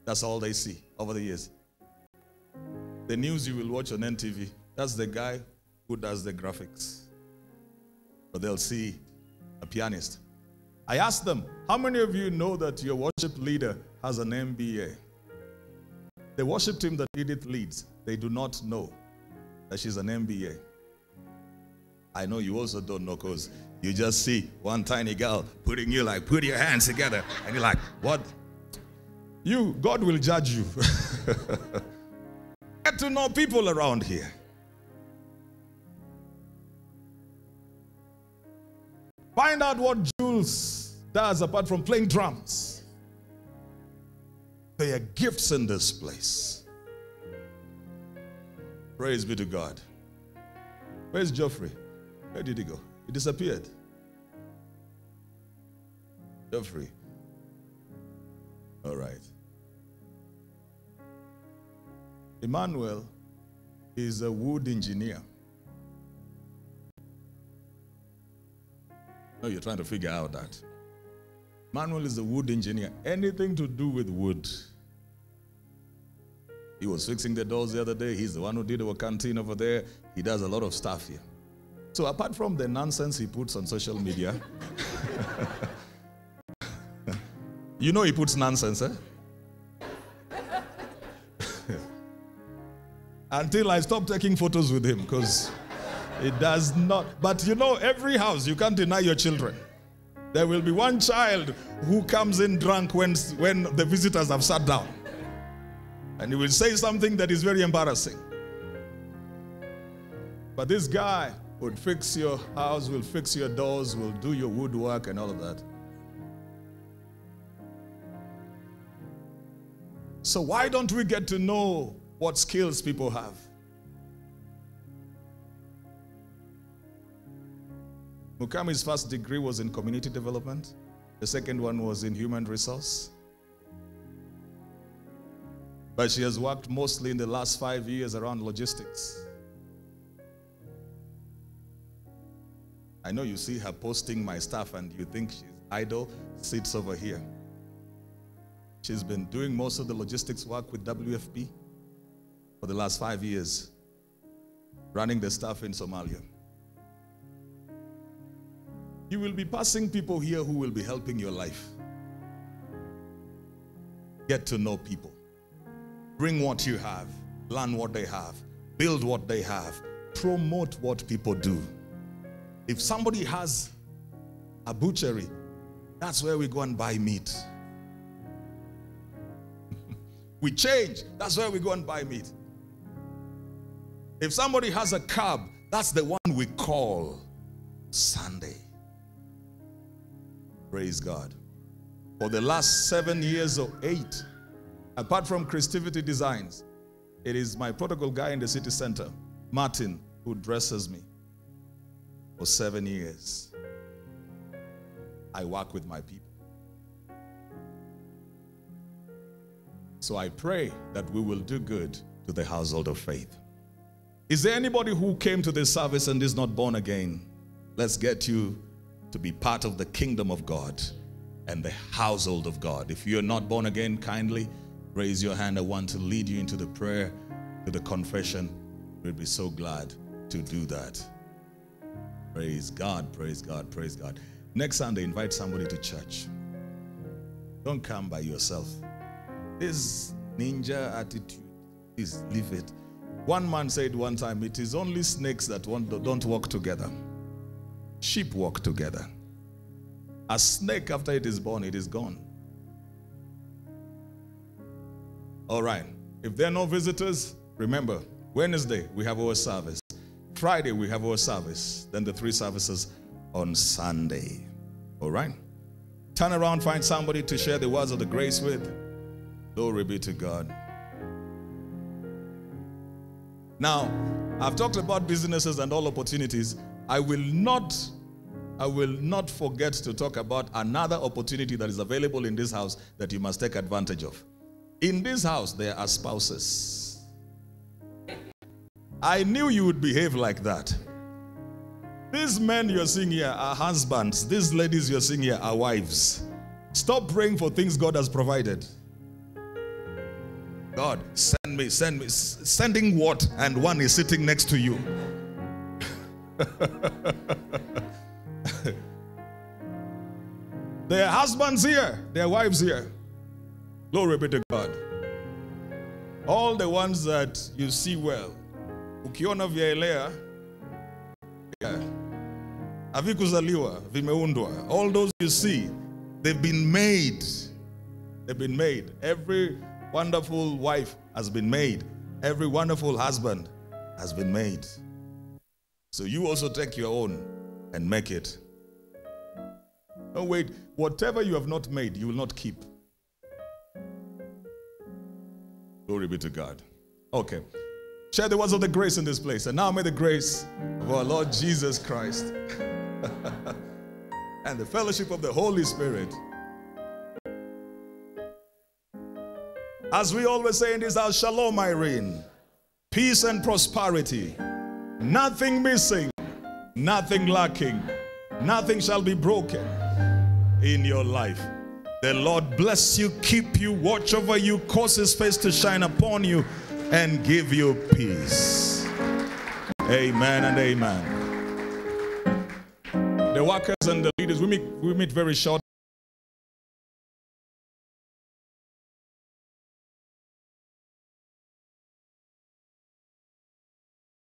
That's all they see over the years. The news you will watch on NTV, that's the guy who does the graphics. But they'll see a pianist. I asked them, how many of you know that your worship leader has an MBA? The worship team that Edith leads, they do not know that she's an MBA. I know you also don't know because you just see one tiny girl putting you like, put your hands together, and you're like, what? You, God will judge you. Get to know people around here. Find out what Jules does apart from playing drums. There are gifts in this place. Praise be to God. Where's Geoffrey? Where did he go? He disappeared. Geoffrey. All right. Emmanuel is a wood engineer. No, you're trying to figure out that. Manuel is a wood engineer. Anything to do with wood. He was fixing the doors the other day. He's the one who did our canteen over there. He does a lot of stuff here. So apart from the nonsense he puts on social media, you know he puts nonsense, eh? Until I stop taking photos with him, because it does not. But you know, every house, you can't deny your children. There will be one child who comes in drunk when, when the visitors have sat down. And he will say something that is very embarrassing. But this guy would fix your house, will fix your doors, will do your woodwork and all of that. So, why don't we get to know what skills people have? Mukami's first degree was in community development. The second one was in human resource. But she has worked mostly in the last five years around logistics. I know you see her posting my stuff and you think she's idle, sits over here. She's been doing most of the logistics work with WFP for the last five years, running the stuff in Somalia. You will be passing people here who will be helping your life. Get to know people. Bring what you have, learn what they have, build what they have, promote what people do. If somebody has a butchery, that's where we go and buy meat. we change, that's where we go and buy meat. If somebody has a cab, that's the one we call Sunday. Praise God. For the last seven years or eight, apart from Christivity Designs, it is my protocol guy in the city center, Martin, who dresses me for seven years. I work with my people. So I pray that we will do good to the household of faith. Is there anybody who came to this service and is not born again? Let's get you to be part of the kingdom of God and the household of God. If you're not born again, kindly raise your hand. I want to lead you into the prayer, to the confession. We'd be so glad to do that. Praise God, praise God, praise God. Next Sunday, invite somebody to church. Don't come by yourself. This ninja attitude, please leave it. One man said one time, it is only snakes that don't walk together. Sheep walk together. A snake, after it is born, it is gone. All right. If there are no visitors, remember, Wednesday, we have our service. Friday, we have our service. Then the three services on Sunday. All right? Turn around, find somebody to share the words of the grace with. Glory be to God. Now, I've talked about businesses and all opportunities. I will not I will not forget to talk about another opportunity that is available in this house that you must take advantage of. In this house, there are spouses. I knew you would behave like that. These men you're seeing here are husbands. These ladies you're seeing here are wives. Stop praying for things God has provided. God, send me, send me. Sending what? And one is sitting next to you. There are husbands here, there are wives here. Glory be to God. All the ones that you see well. Ukiona vyaelea havikuzaliwa vimeundwa. All those you see, they've been made. They've been made. Every wonderful wife has been made. Every wonderful husband has been made. So you also take your own and make it. Oh, wait. Whatever you have not made, you will not keep. Glory be to God. Okay. Share the words of the grace in this place. And now may the grace of our Lord Jesus Christ and the fellowship of the Holy Spirit. As we always say in this house, Shalom, Irene. Peace and prosperity. Nothing missing, nothing lacking, nothing shall be broken in your life. The Lord bless you, keep you, watch over you, cause his face to shine upon you, and give you peace. Amen and amen. The workers and the leaders, we meet, we meet very short.